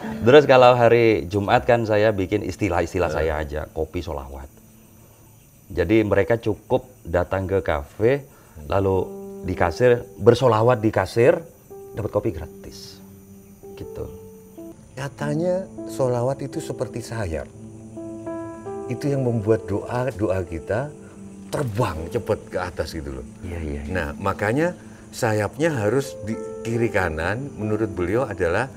Terus kalau hari Jumat kan saya bikin istilah-istilah saya aja, kopi solawat. Jadi mereka cukup datang ke kafe, lalu di kasir bersolawat di kasir, dapat kopi gratis. Gitu. Katanya solawat itu seperti sayap. Itu yang membuat doa doa kita terbang cepat ke atas gitu loh. Iya iya. Nah makanya sayapnya harus di kiri kanan. Menurut beliau adalah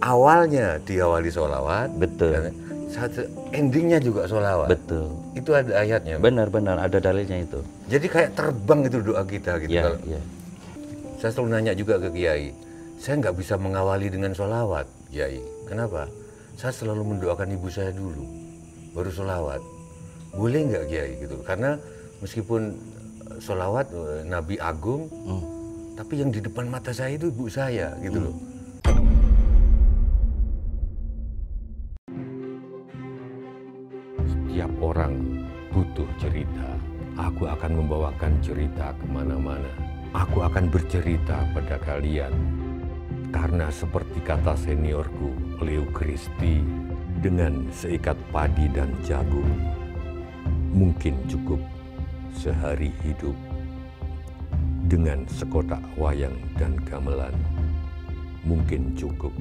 awalnya diawali solawat. Betul. dan satu endingnya juga solawat. Betul. Itu ada ayatnya. Benar-benar ada dalilnya itu. Jadi kayak terbang itu doa kita gitu. Iya Kalau iya. saya selalu nanya juga ke Kiai, saya nggak bisa mengawali dengan solawat, Kiai. Kenapa? Saya selalu mendoakan ibu saya dulu, baru solawat. Boleh nggak Kiai gitu? Karena meskipun eh, solawat eh, Nabi Agung, Hmm. tapi yang di depan mata saya itu ibu saya gitu loh. Setiap orang butuh cerita. Aku akan membawakan cerita ke mana-mana. Aku akan bercerita pada kalian. Karena seperti kata seniorku, Leo Christie, dengan seikat padi dan jagung, mungkin cukup sehari hidup. Dengan sekotak wayang dan gamelan, mungkin cukup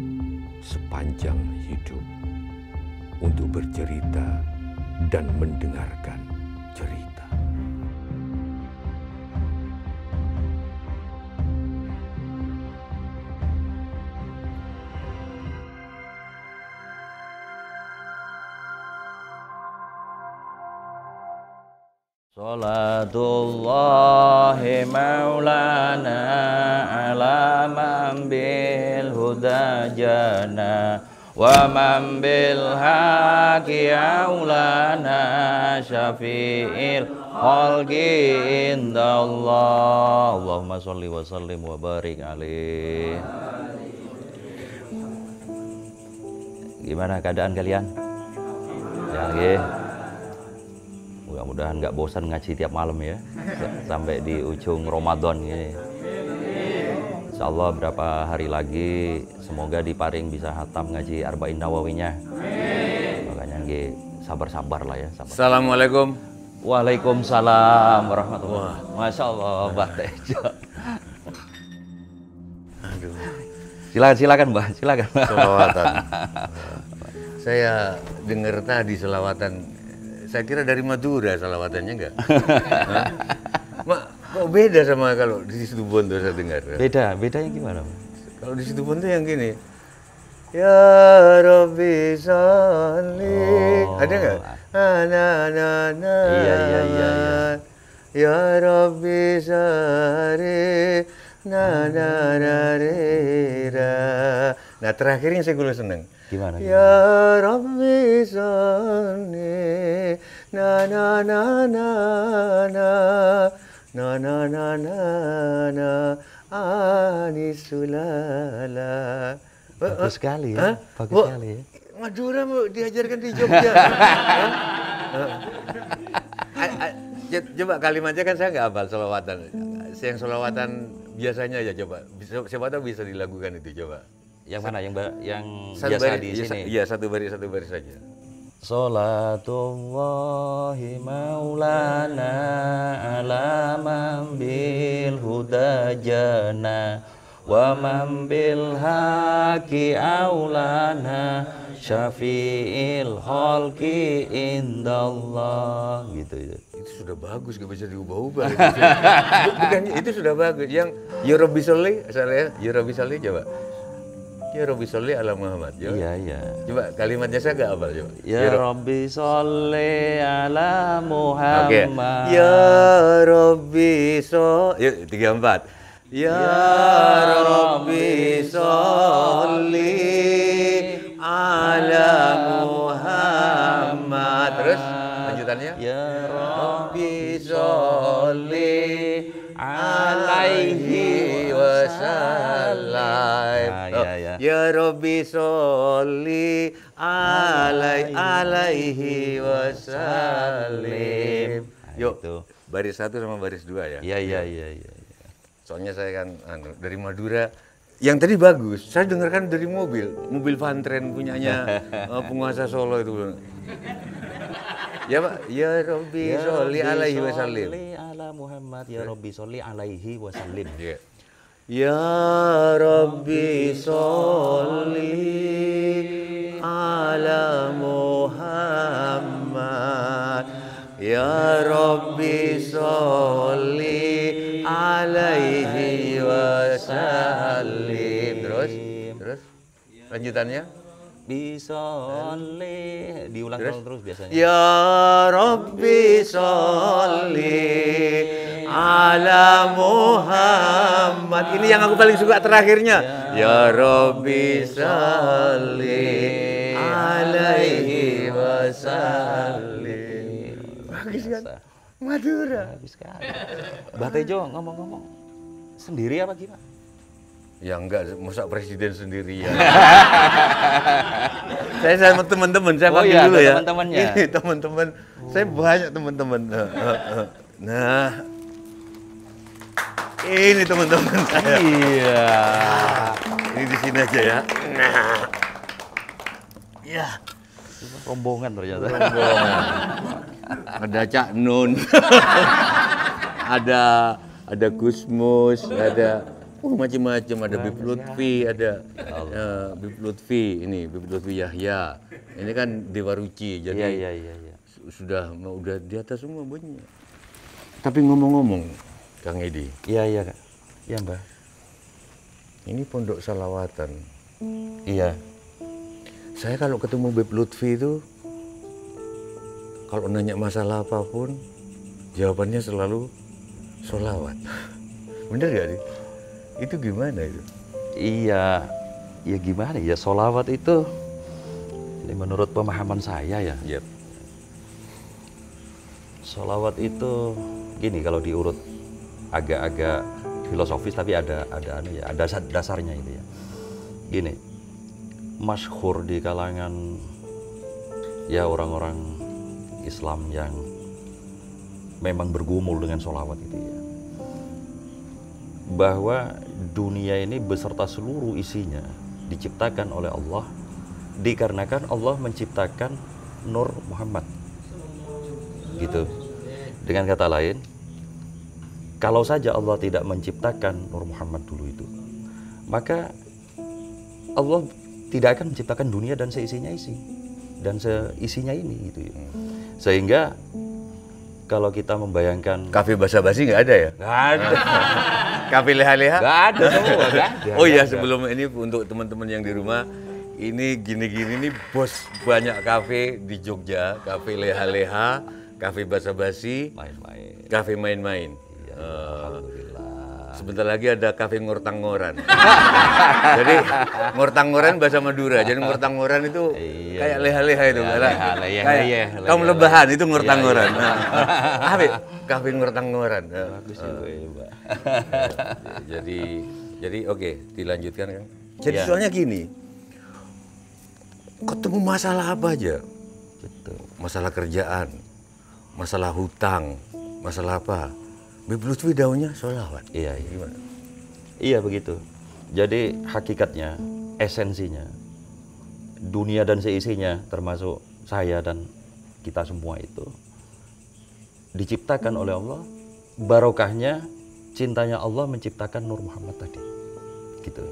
sepanjang hidup untuk bercerita dan mendengarkan cerita. Salatullahi maulana ala man bil huda jana haqi aulana syafi'il khalqi indallah Allahumma sholli wa sallim wa barik alaih Gimana keadaan kalian? Ya, nggih. Mudah-mudahan nggak bosan ngaji tiap malam ya. S- Sampai di ujung Ramadan ini. Insya Allah berapa hari lagi semoga diparing bisa hatam ngaji Arba'in Nawawinya. Makanya nggih sabar-sabar lah ya. Sabar. Assalamualaikum. Waalaikumsalam warahmatullahi Masya Allah Mbak Tejo. Silakan silakan Mbak, silakan. Selawatan. saya dengar tadi selawatan. Saya kira dari Madura selawatannya enggak? Mak, kok beda sama kalau di situ Bondo saya dengar. Beda, bedanya gimana? Mbak? Kalau di situ Bondo yang gini. Ya Rabbi salli. Oh. Ada enggak? Na na na na. Iya, iya, iya, iya. Ya Rabbi sari. Na na na re ra. Nah terakhirnya saya gue seneng. Gimana? Ya Rabbi salli. Na na na na na. Na na na na na. Anisulala. Bagus sekali ya, Hah? bagus sekali ya. Madura mau diajarkan di Jogja. Hah? A- a- c- coba kalimatnya kan saya nggak hafal selawatan. Yang selawatan biasanya ya coba. Bisa- Siapa tahu bisa dilakukan itu coba. Yang mana? Yang yang Satu biasa baris- di sa- sini. Iya satu baris satu baris saja. Salatullahi maulana ala man bil huda jana wa man bil haqi aulana syafi'il khalqi indallah gitu itu. Itu sudah bagus gak bisa diubah-ubah. itu. Bukan itu sudah bagus. Yang Ya Rabbi Sholli, saya Ya Rabbi Sholli coba. Ya Rabbi Sholli ala Muhammad. Coba. Iya iya. Coba kalimatnya saya nggak hafal coba. Ya Rob- Rabbi sholli ala Oke. Muhammad. Ya Rabbi so Yuk, tiga empat. Ya, Rabbi sholli ala Muhammad. Terus lanjutannya. Ya Rabbi sholli alaihi wasallam. Ah, Oh, ya, ya. ya Rabbi sholli alai alaihi wasallim. Nah, Yuk, itu. baris satu sama baris dua ya. Iya iya iya iya. Soalnya saya kan anu, dari Madura yang tadi bagus. Saya dengarkan dari mobil, mobil Van Tren punyanya eh, penguasa Solo itu. Ya Pak, ya Robbi sholli alaihi wasallim. Sholli ala Muhammad ya Rabbi sholli alaihi wasallim. Ya. Ya Rabbi sholli ala Muhammad. Ya Rabbi sholli alaihi wasallim. Terus, terus. Lanjutannya? Bisolli diulang Terus? terus biasanya. Ya Rabbi sholli ala Muhammad. Ini yang aku paling suka terakhirnya. Ya Rabbi sholli alaihi wasallim. Bagus kan? Madura. Habis sekali. Mbak Tejo ngomong-ngomong sendiri apa gimana? Ya enggak, masa presiden sendirian. saya sama teman-teman, saya Oh panggil iya, dulu ya. teman-temannya. Ini teman-teman, saya banyak teman-teman. Nah, ini teman-teman saya. Iya. Ini di sini aja ya. Nah, ya. Rombongan ternyata. Ada Cak Nun, ada ada Gusmus, ada uh, macam-macam, ada Bib Lutfi, ada eh, Bib Lutfi, ini Bib Lutfi Yahya. Ini kan Dewa Ruci, jadi Iya iya iya iya. su- sudah mau udah di atas semua banyak. Tapi ngomong-ngomong, Kang Edi, Iya iya Kak. Iya Mbak. ini pondok salawatan. Iya. Saya kalau ketemu Bib Lutfi itu, kalau nanya masalah apa pun, jawabannya selalu sholawat. Bener gak sih? Itu gimana itu? Iya. Ya gimana ya solawat itu ini menurut pemahaman saya ya. Yep. Solawat itu gini kalau diurut agak-agak filosofis tapi ada ada anu ya ada dasar- dasarnya itu ya. Gini, masyhur di kalangan ya orang-orang Islam yang memang bergumul dengan solawat itu ya. Bahwa dunia ini beserta seluruh isinya diciptakan oleh Allah dikarenakan Allah menciptakan Nur Muhammad gitu. Dengan kata lain, kalau saja Allah tidak menciptakan Nur Muhammad dulu itu, maka Allah tidak akan menciptakan dunia dan seisinya isi dan seisinya ini gitu ya. Sehingga kalau kita membayangkan Kafe basa-basi nggak ada ya? nggak ada, Kafe leha-leha? nggak ada semua, nggak ada. Oh iya sebelum ini untuk teman-teman yang di rumah ini gini-gini nih bos banyak kafe di Jogja, kafe leha-leha, kafe basa-basi, main-main. kafe main-main. Iya, Alhamdulillah. sebentar lagi ada kafe ngortang-ngoran. Jadi ngortang-ngoran bahasa Madura. Jadi ngortang-ngoran itu Iya, kayak iya. leha-leha itu. Leha, karena leha, leha, kayak leha, kaum leha, lebahan leha. itu ngortang-ngoran. Iya, iya. Nah, kafe kafe ngortang-ngoran. Bagus itu ya, Mbak. jadi jadi oke dilanjutkan kan jadi Iya. soalnya gini ketemu masalah apa aja Betul. masalah kerjaan masalah hutang masalah apa Bib Lutfi daunnya sholawat Iya, iya. gimana Iya begitu. Jadi hakikatnya, esensinya, dunia dan seisinya, termasuk saya dan kita semua itu, diciptakan oleh Allah. Barokahnya, cintanya Allah menciptakan Nur Muhammad tadi. Gitu.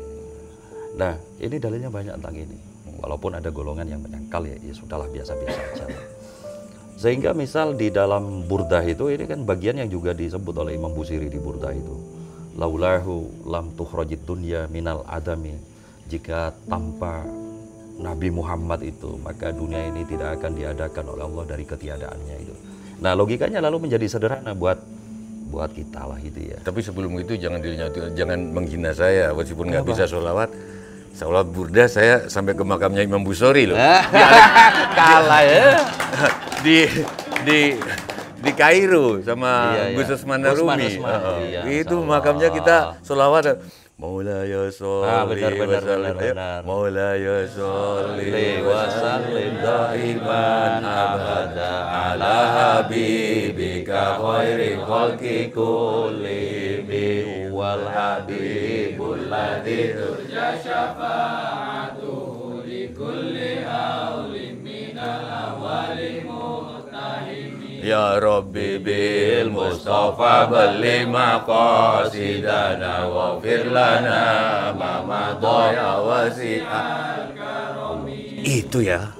Nah, ini dalilnya banyak tentang ini. Walaupun ada golongan yang menyangkal ya, ya sudahlah biasa-biasa aja. Sehingga misal di dalam burdah itu ini kan bagian yang juga disebut oleh Imam Busiri di burdah itu. Laulahu lam tukhrajid dunya minal adami. Jika tanpa Nabi Muhammad itu, maka dunia ini tidak akan diadakan oleh Allah dari ketiadaannya itu. Nah, logikanya lalu menjadi sederhana buat buat kita lah gitu ya. tapi sebelum itu jangan dilanjutkan jangan menghina saya meskipun nggak bisa sholawat Sholat burda saya sampai ke makamnya Imam Busori loh. Kalah ya. di di di Kairo sama Iya, iya. Gus Usman Narumi. Usman, Heeh. iya, itu Masya makamnya kita sholawat. Maulaya sholli Ah, benar, benar, benar, benar. Maulaya sholli wa sallim daiman abada ala habibika khairi khalqi kullihim wal habibul Ya Rabbi bil Mustafa beli maqasidana wa lana ma madaya wasi'al Itu ya.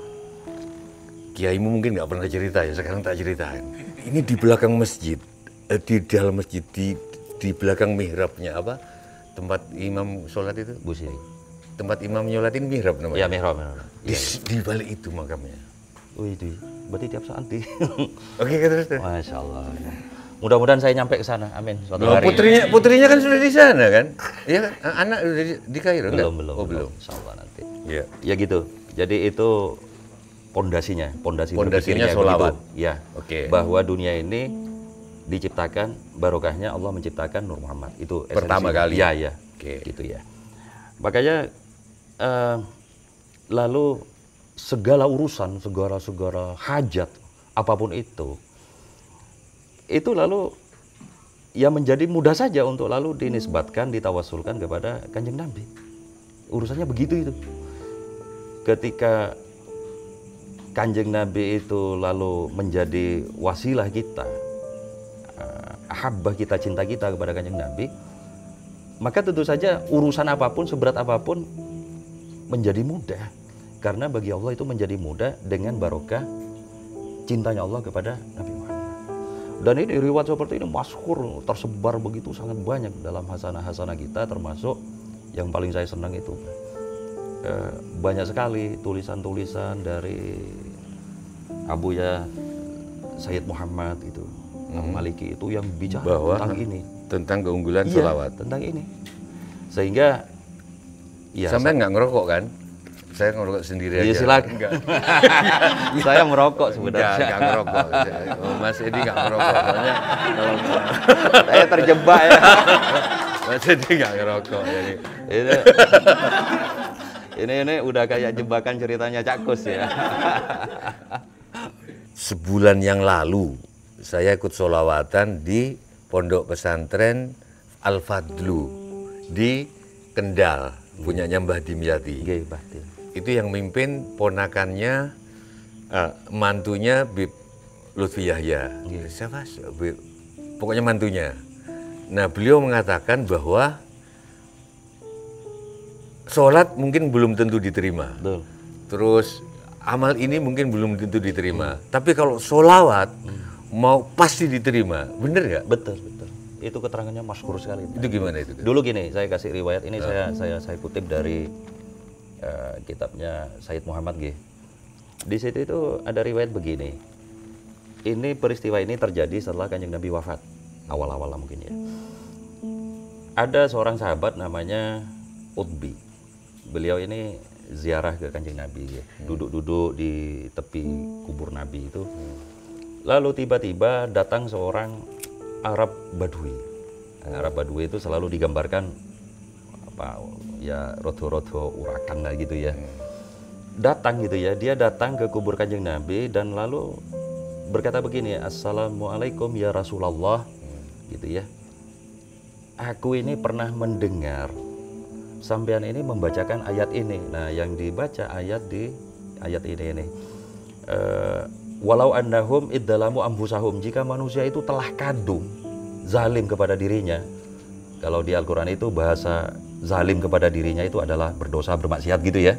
Kiaimu mungkin nggak pernah cerita ya, sekarang tak ceritain. Ini di belakang masjid, eh, di dalam masjid, di, di belakang mihrabnya apa? Tempat imam sholat itu? Busiri. Tempat imam nyolatin mihrab namanya? Ya mihrab. mihrab. Di, di balik itu makamnya. Wih, itu berarti tiap saat di. Oke, terus terus. Masya Allah. Mudah-mudahan saya nyampe ke sana. Amin. Suatu Loh, hari. putrinya putrinya kan sudah di sana kan? Iya kan? Anak udah di, di Kairo belum belum. Oh, belum. Insya Allah nanti. Iya. Ya gitu. Jadi itu pondasinya, pondasi Pondasinya begitu. Ya. Oke. Bahwa dunia ini diciptakan barokahnya Allah menciptakan Nur Muhammad. Itu esensi. Pertama kali. Ya, ya. Oke. Gitu ya. Makanya eh, lalu segala urusan, segala segala hajat apa pun itu itu lalu ya menjadi mudah saja untuk lalu dinisbatkan, ditawasulkan kepada kanjeng Nabi. Urusannya begitu itu. Ketika kanjeng Nabi itu lalu menjadi wasilah kita, eh, ahabbah kita, cinta kita kepada kanjeng Nabi, maka tentu saja urusan apa pun, seberat apa pun menjadi mudah. Karena bagi Allah itu menjadi mudah dengan barokah cintanya Allah kepada Nabi Muhammad. Dan ini riwayat seperti ini masyhur, tersebar begitu sangat banyak dalam hasanah-hasanah kita termasuk yang paling saya senang itu eh, banyak sekali tulisan-tulisan dari Abu ya Sayyid Muhammad itu Al-Maliki itu yang bicara Bahwa tentang ini. tentang keunggulan Iya, sholawat. tentang ini. Sehingga ya Sampai nggak ngerokok kan? Saya ngerokok sendiri Iya, aja. silakan. Enggak. saya merokok Enggak, sebenarnya. enggak ngerokok. Oh, Mas Edi enggak ngerokok. Soalnya kalau saya terjebak ya. Mas Edi enggak ngerokok. Jadi ini, ini ini udah kayak jebakan ceritanya Cak Kus ya. sebulan yang lalu saya ikut solawatan di pondok pesantren Al Fadlu di Kendal punyanya Mbah Dimyati. Nggih, batin. Itu yang mimpin ponakannya eh, mantunya Bib Lutfi Yahya. Siapa? Bib- Pokoknya mantunya. Nah, beliau mengatakan bahwa sholat mungkin belum tentu diterima. Betul. Terus amal ini mungkin belum tentu diterima. Tapi kalau solawat mau pasti diterima. Bener nggak? Betul, betul. Itu keterangannya masyhur sekali. Itu gimana itu? Dulu gini, saya kasih riwayat ini saya saya saya kutip dari eh, kitabnya Said Muhammad G. Di situ itu ada riwayat begini. Ini peristiwa ini terjadi setelah kanjeng Nabi wafat. Awal-awal lah mungkin ya. Ada seorang sahabat namanya Utbi. Beliau ini ziarah ke kanjeng Nabi. ya. Duduk-duduk di tepi kubur Nabi itu. Lalu tiba-tiba datang seorang Arab Badui. Arab Badui itu selalu digambarkan apa ya rodo-rodo urakan lah gitu ya. Datang gitu ya, dia datang ke kubur kanjeng Nabi dan lalu berkata begini, Assalamualaikum ya Rasulullah, gitu ya. Aku ini pernah mendengar sampean ini membacakan ayat ini. Nah, yang dibaca ayat di ayat ini ini. Eh, walau annahum iddalamu ambusahum jika manusia itu telah kadung zalim kepada dirinya. Kalau di Al-Qur'an itu bahasa zalim kepada dirinya itu adalah berdosa bermaksiat gitu ya.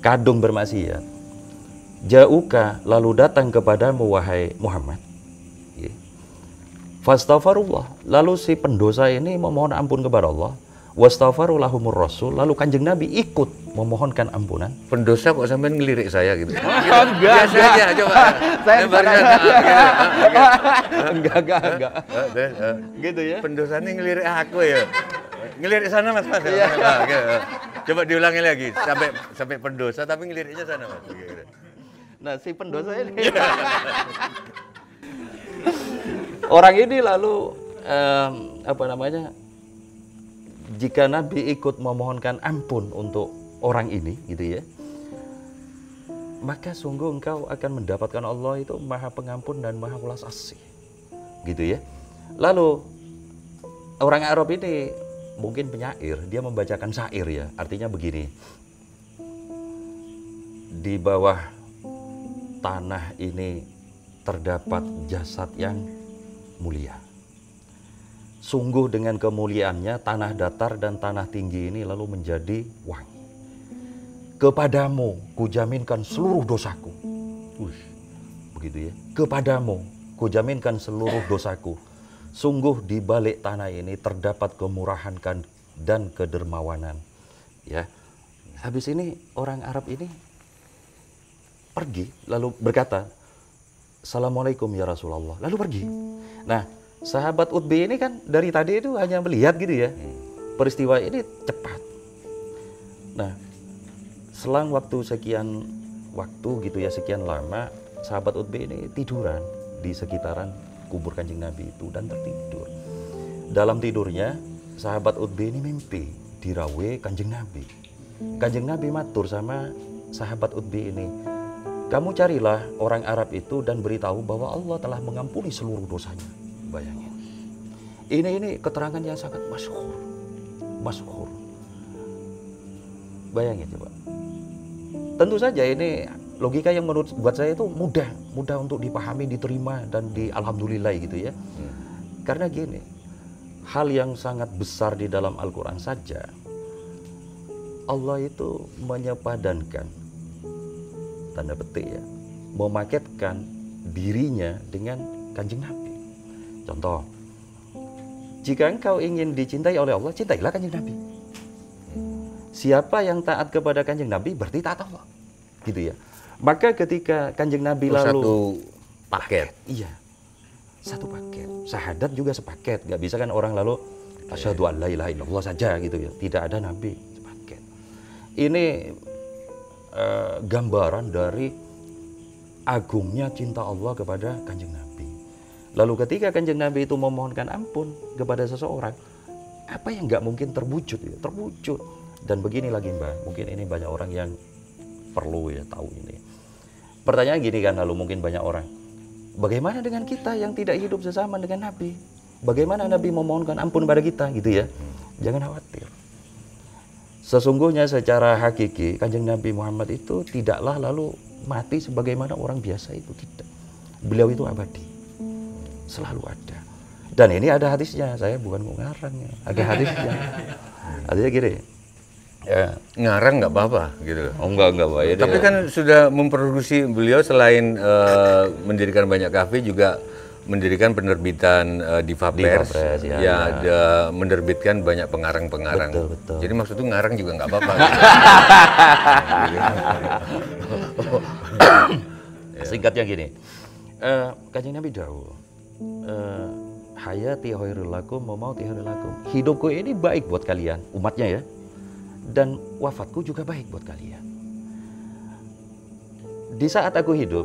Kadung bermaksiat. Jauka lalu datang kepadamu wahai Muhammad. Ya. Fastaghfirullah. Lalu si pendosa ini memohon ampun kepada Allah. Wastaghfirulahumur rasul. Lalu kanjeng Nabi ikut memohonkan ampunan. Pendosa kok sampai ngelirik saya gitu? enggak, Biasa enggak. aja, coba. Saya enggak. ah, gitu. enggak, enggak, enggak. Gitu ya. Pendosa ini ngelirik aku ya. Ngelirik sana mas mas. Iya. Gitu. Coba diulangi lagi sampai sampai pendosa tapi ngeliriknya sana mas. Nah, si pendosa ini. Orang ini lalu em, apa namanya? Jika Nabi ikut memohonkan ampun untuk orang ini, gitu ya, maka sungguh engkau akan mendapatkan Allah itu Maha Pengampun dan Maha Welas Asih, gitu ya. Lalu orang Arab ini mungkin penyair, dia membacakan syair ya. Artinya begini. Di bawah tanah ini terdapat jasad yang mulia. Sungguh dengan kemuliaannya tanah datar dan tanah tinggi ini lalu menjadi wangi. Kepadamu kujaminkan seluruh dosaku. Wih, begitu ya. Kepadamu kujaminkan seluruh dosaku. Sungguh di balik tanah ini terdapat kemurahan dan kedermawanan. Ya. Habis ini orang Arab ini pergi lalu berkata, Assalamualaikum ya Rasulullah. Lalu pergi. Nah, sahabat Utbi ini kan dari tadi itu hanya melihat gitu ya. Peristiwa ini cepat. Nah, selang waktu sekian waktu gitu ya sekian lama sahabat Utbi ini tiduran di sekitaran kubur kanjeng Nabi itu dan tertidur. Dalam tidurnya sahabat Utbi ini mimpi dirawe kanjeng Nabi. Kanjeng Nabi matur sama sahabat Utbi ini, kamu carilah orang Arab itu dan beritahu bahwa Allah telah mengampuni seluruh dosanya. Bayangin. Ini ini keterangan yang sangat masyhur. Masyhur. Bayangin coba. Tentu saja ini logika yang menurut buat saya itu mudah, mudah untuk dipahami, diterima dan di alhamdulillah gitu ya. Karena gini, hal yang sangat besar di dalam Al-Qur'an saja Allah itu menyepadankan tanda petik ya, memaketkan dirinya dengan kanjeng Nabi. Contoh, jika engkau ingin dicintai oleh Allah, cintailah kanjeng Nabi. Siapa yang taat kepada kanjeng Nabi berarti taat Allah, gitu ya. Maka ketika kanjeng Nabi Oh, lalu satu paket. Iya. Satu paket. Syahadat juga sepaket. Gak bisa kan orang lalu asyhadu an la ilaha illallah saja gitu ya. Tidak ada nabi sepaket. Ini eh, gambaran dari agungnya cinta Allah kepada Kanjeng Nabi. Lalu ketika Kanjeng Nabi itu memohonkan ampun kepada seseorang, apa yang nggak mungkin terwujud ya? Terwujud. Dan begini lagi Mbak, mungkin ini banyak orang yang perlu ya tahu ini. Pertanyaan gini kan lalu mungkin banyak orang, bagaimana dengan kita yang tidak hidup sesama dengan Nabi? Bagaimana Nabi memohonkan ampun pada kita gitu ya? Jangan khawatir. Sesungguhnya secara hakiki kanjeng Nabi Muhammad itu tidaklah lalu mati sebagaimana orang biasa itu tidak. Beliau itu abadi, selalu ada. Dan ini ada hadisnya, saya bukan mau ngarang ya. Ada hadisnya. Hadisnya gini, ya, Ngarang nggak apa-apa gitu loh. oh enggak enggak. Ya, Tapi dia- kan sudah memproduksi beliau selain eh, mendirikan banyak kafe juga mendirikan penerbitan eh, Diva Diva Pers, Press, ya, ya, ada menerbitkan banyak pengarang-pengarang. Betul, betul. Jadi maksud itu ngarang juga nggak apa-apa. Singkatnya gini, eh kanjeng Nabi dawuh, eh, hayati khairul lakum wa mauti khairul lakum. Hidupku ini baik buat kalian, umatnya ya. Dan wafatku juga baik buat kalian. Di saat aku hidup,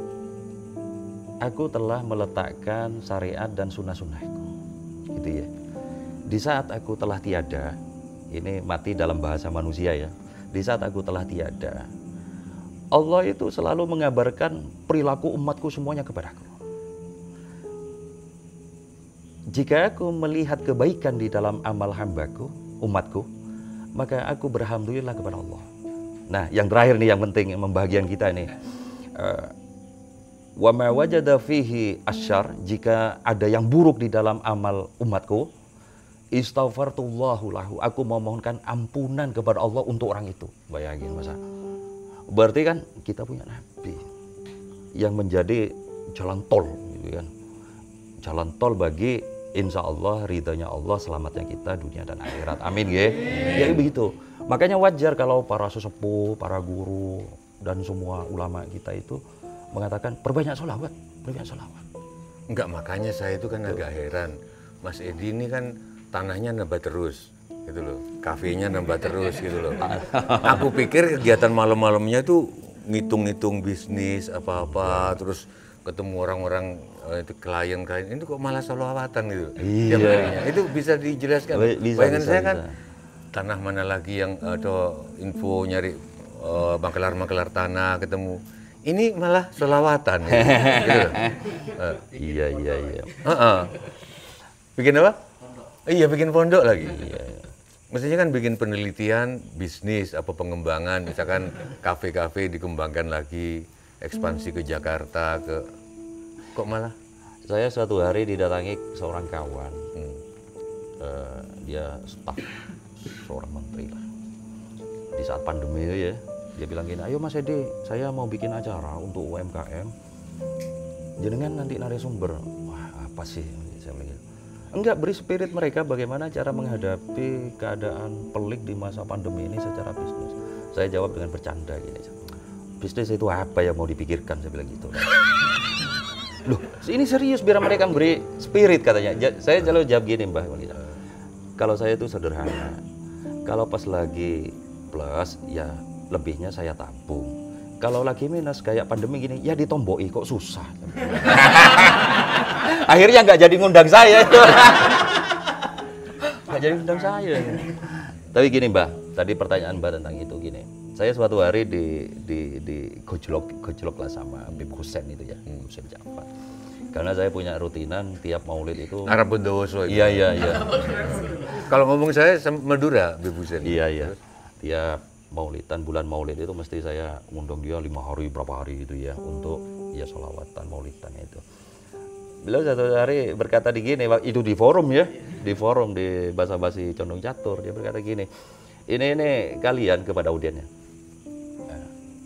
aku telah meletakkan syariat dan sunnah-sunnahku. Gitu ya. Di saat aku telah tiada, ini mati dalam bahasa manusia ya. Di saat aku telah tiada, Allah itu selalu mengabarkan perilaku umatku semuanya kepadaku. Jika aku melihat kebaikan di dalam amal hambaku, umatku, maka aku beralhamdulillah kepada Allah. Nah, yang terakhir nih yang penting yang membahagian kita nih. Eh, Wa ma wajada fihi asyar jika ada yang buruk di dalam amal umatku, istaghfartullahu lahu. Aku memohonkan ampunan kepada Allah untuk orang itu. Bayangin masa. Berarti kan kita punya nabi yang menjadi jalan tol gitu kan. Jalan tol bagi insya Allah ridhonya Allah selamatnya kita dunia dan akhirat. Amin ya. Ya begitu. Makanya wajar kalau para sesepuh, para guru dan semua ulama kita itu mengatakan perbanyak sholawat, perbanyak sholawat. Enggak, makanya saya itu kan agak heran. Mas Edi ini kan tanahnya nambah terus gitu loh. Kafenya nambah terus gitu loh. Aku pikir kegiatan malam-malamnya itu ngitung-ngitung bisnis apa-apa terus ketemu orang-orang eh, itu klien-klien itu kok malah sholawatan gitu. tiap Iya. harinya. Itu bisa dijelaskan. Bi- bisa, Bayangan bisa, saya kan bisa. tanah mana lagi yang atau info nyari eh, makelar-makelar tanah ketemu. Ini malah sholawatan gitu. gitu. Eh, Iya iya iya. Heeh. Bikin apa? Iya, bikin pondok lagi. Iya. Mestinya kan bikin penelitian, bisnis, apa pengembangan, misalkan kafe-kafe dikembangkan lagi, ekspansi ke Jakarta, ke kok malah? Saya suatu hari didatangi seorang kawan, Hmm. Eh, dia staf seorang menteri lah. Di saat pandemi itu ya, dia bilang gini, ayo Mas Edi, saya mau bikin acara untuk UMKM. Jenengan nanti narasumber. Wah apa sih? Saya bilang gitu. Enggak beri spirit mereka bagaimana cara menghadapi keadaan pelik di masa pandemi ini secara bisnis. Saya jawab dengan bercanda gini. Bisnis itu apa yang mau dipikirkan? Saya bilang gitu. Loh, ini serius biar mereka beri spirit katanya. Ja- saya selalu jawab gini Mbah. Kalau saya itu sederhana. Kalau pas lagi plus ya lebihnya saya tabung. Kalau lagi minus kayak pandemi gini ya ditomboi kok susah. Akhirnya nggak jadi ngundang saya. Nggak jadi ngundang saya. Tapi gini Mbah, tadi pertanyaan Mbah tentang itu gini. Saya suatu hari di di di gojlok gojlok lah sama Bib Husen itu ya, Husen Jafar. Karena saya punya rutinan tiap maulid itu. Arab Bondowoso. Iya iya iya. Kalau ngomong saya Madura, Bibu Sen. Iya iya. Tiap maulidan bulan maulid itu mesti saya ngundang dia lima hari berapa hari itu ya untuk ya sholawatan maulidan itu. Beliau satu hari berkata di gini, itu di forum ya, di forum di bahasa basi condong catur dia berkata gini, ini ini kalian kepada audiennya.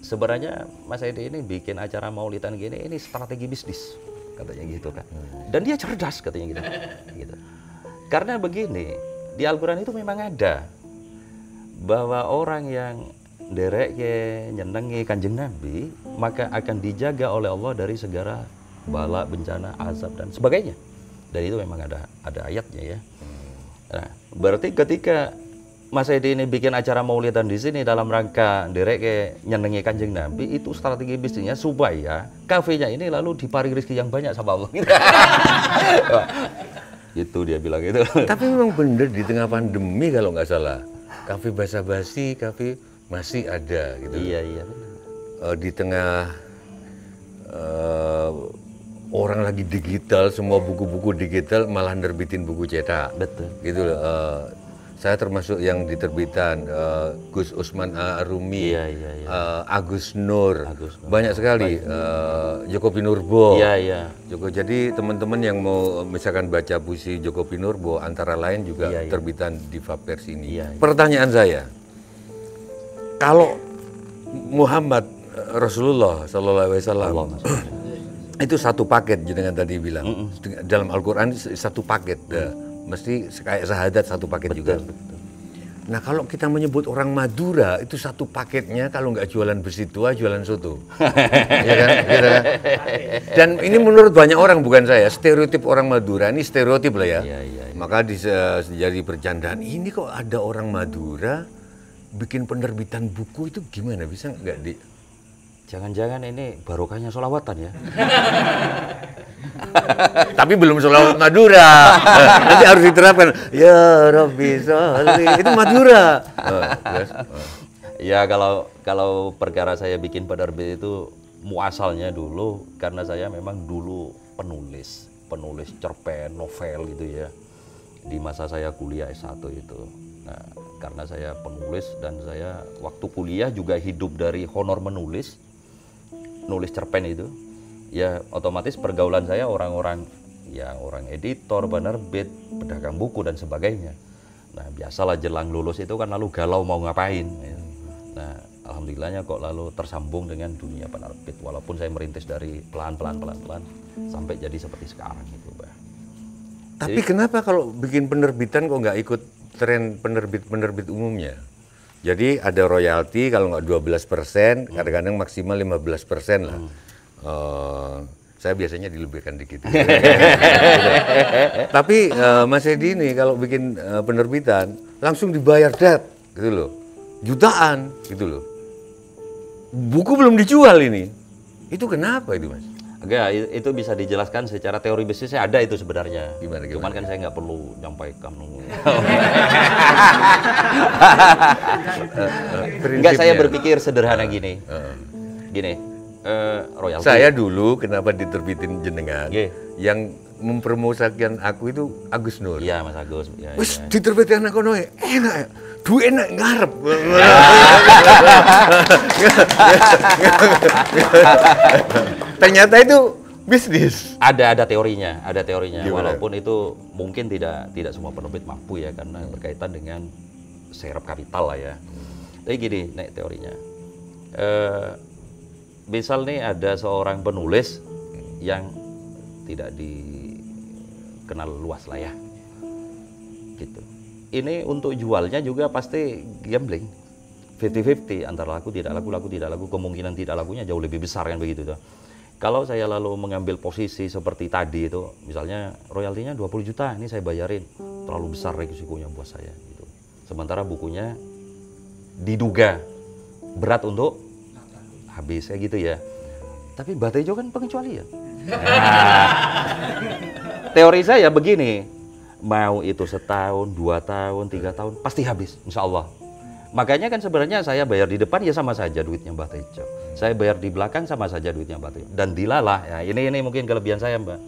Sebenarnya Mas Edi ini bikin acara maulidan gini, ini strategi bisnis katanya gitu kan. Dan dia cerdas katanya gitu. gitu. Karena begini, di Al-Quran itu memang ada bahwa orang yang derek ke nyenengi kanjeng Nabi maka akan dijaga oleh Allah dari segala bala, bencana, azab dan sebagainya. Dan itu memang ada ada ayatnya ya. Nah, berarti ketika Mas Edi ini bikin acara maulidan di sini dalam rangka derek ke nyenengi kanjeng Nabi itu strategi bisnisnya supaya kafenya ini lalu dipari rezeki yang banyak sama Allah. itu dia bilang itu. Tapi memang bener di tengah pandemi kalau nggak salah, kafe basa-basi, kafe masih ada gitu. iya iya. benar. Eh, di tengah eh, orang lagi digital, semua buku-buku digital malah nerbitin buku cetak. Betul. Gitu loh. eh, saya termasuk yang diterbitan eh, Gus Usman Arumi, Iya, iya, iya. eh, Agus Nur, Agus Nur. banyak sekali. eh, Joko Pinurbo. Iya iya. Joko, jadi teman-teman yang mau misalkan baca puisi Joko Pinurbo antara lain juga Iya, iya. terbitan di Vapers ini. Iya, iya. Pertanyaan saya, kalau Muhammad Rasulullah Sallallahu Alaihi Wasallam itu satu paket jenengan tadi bilang dalam Al-Quran satu paket, dah. Mesti kayak sahadat satu paket juga. Nah kalau kita menyebut orang Madura itu satu paketnya kalau nggak jualan besi tua jualan soto, ya kan? Gitu kan? Dan ini menurut banyak orang bukan saya stereotip orang Madura ini stereotip lah ya. Iya, iya, Maka di, jadi bercandaan ini kok ada orang Madura bikin penerbitan buku itu gimana bisa nggak di? Jangan-jangan ini barokahnya solawatan ya? Tapi belum selawat Madura. Nanti harus diterapkan. Ya Rabbi Sholli. Itu Madura. Oh, oh. Ya kalau kalau perkara saya bikin penerbit itu muasalnya dulu karena saya memang dulu penulis, penulis cerpen, novel gitu ya. Di masa saya kuliah S1 itu. Nah, karena saya penulis dan saya waktu kuliah juga hidup dari honor menulis, nulis cerpen itu. Ya otomatis pergaulan saya orang-orang ya orang editor, penerbit, pedagang buku dan sebagainya. Nah biasalah jelang lulus itu kan lalu galau mau ngapain. ya. Nah alhamdulillahnya kok lalu tersambung dengan dunia penerbit walaupun saya merintis dari pelan-pelan pelan-pelan sampai jadi seperti sekarang itu, Mbak. Tapi kenapa kalau bikin penerbitan kok nggak ikut tren penerbit-penerbit umumnya? Jadi ada royalti kalau nggak 12 persen, kadang-kadang maksimal 15 persen lah. Eh, saya biasanya dilebihkan dikit. Tapi eh, Mas Edi ini kalau bikin eh, penerbitan langsung dibayar dat, gitu loh, jutaan, gitu loh. Buku belum dijual ini, itu kenapa itu Mas? Enggak, i- itu bisa dijelaskan secara teori bisnisnya ada itu sebenarnya. Gimana, gimana? Cuman kan saya nggak perlu nyampaikan. Enggak, saya berpikir sederhana gini. Gini, eh, royalti. Saya dulu kenapa diterbitin jenengan? Nggih. Yang mempromosikan aku itu Agus Nur. Iya Mas Agus. Ya, Wis ya. diterbitkan aku noe enak ya. Duit enak ngarep. Ternyata itu bisnis. Ada ada teorinya, ada teorinya. Gimana? Walaupun itu mungkin tidak tidak semua penerbit mampu ya karena berkaitan dengan serap kapital lah ya. Tapi gini, nek teorinya. Eh, misal nih ada seorang penulis yang tidak dikenal luas lah ya. Gitu. Ini untuk jualnya juga pasti gambling. 50-50 antara laku tidak laku laku tidak laku kemungkinan tidak lakunya jauh lebih besar kan begitu tuh. Kalau saya lalu mengambil posisi seperti tadi itu, misalnya royaltinya 20 juta, ini saya bayarin, terlalu besar risikonya buat saya gitu. Sementara bukunya diduga berat untuk habis kayak gitu ya. Tapi Batejo kan pengecualian. Nah, teori saya begini, mau itu setahun, dua tahun, tiga tahun, pasti habis, insya Allah. Makanya kan sebenarnya saya bayar di depan ya sama saja duitnya Mbak Tejo. Saya bayar di belakang sama saja duitnya Mbak Tejo. Dan dilalah, ya ini ini mungkin kelebihan saya Mbak.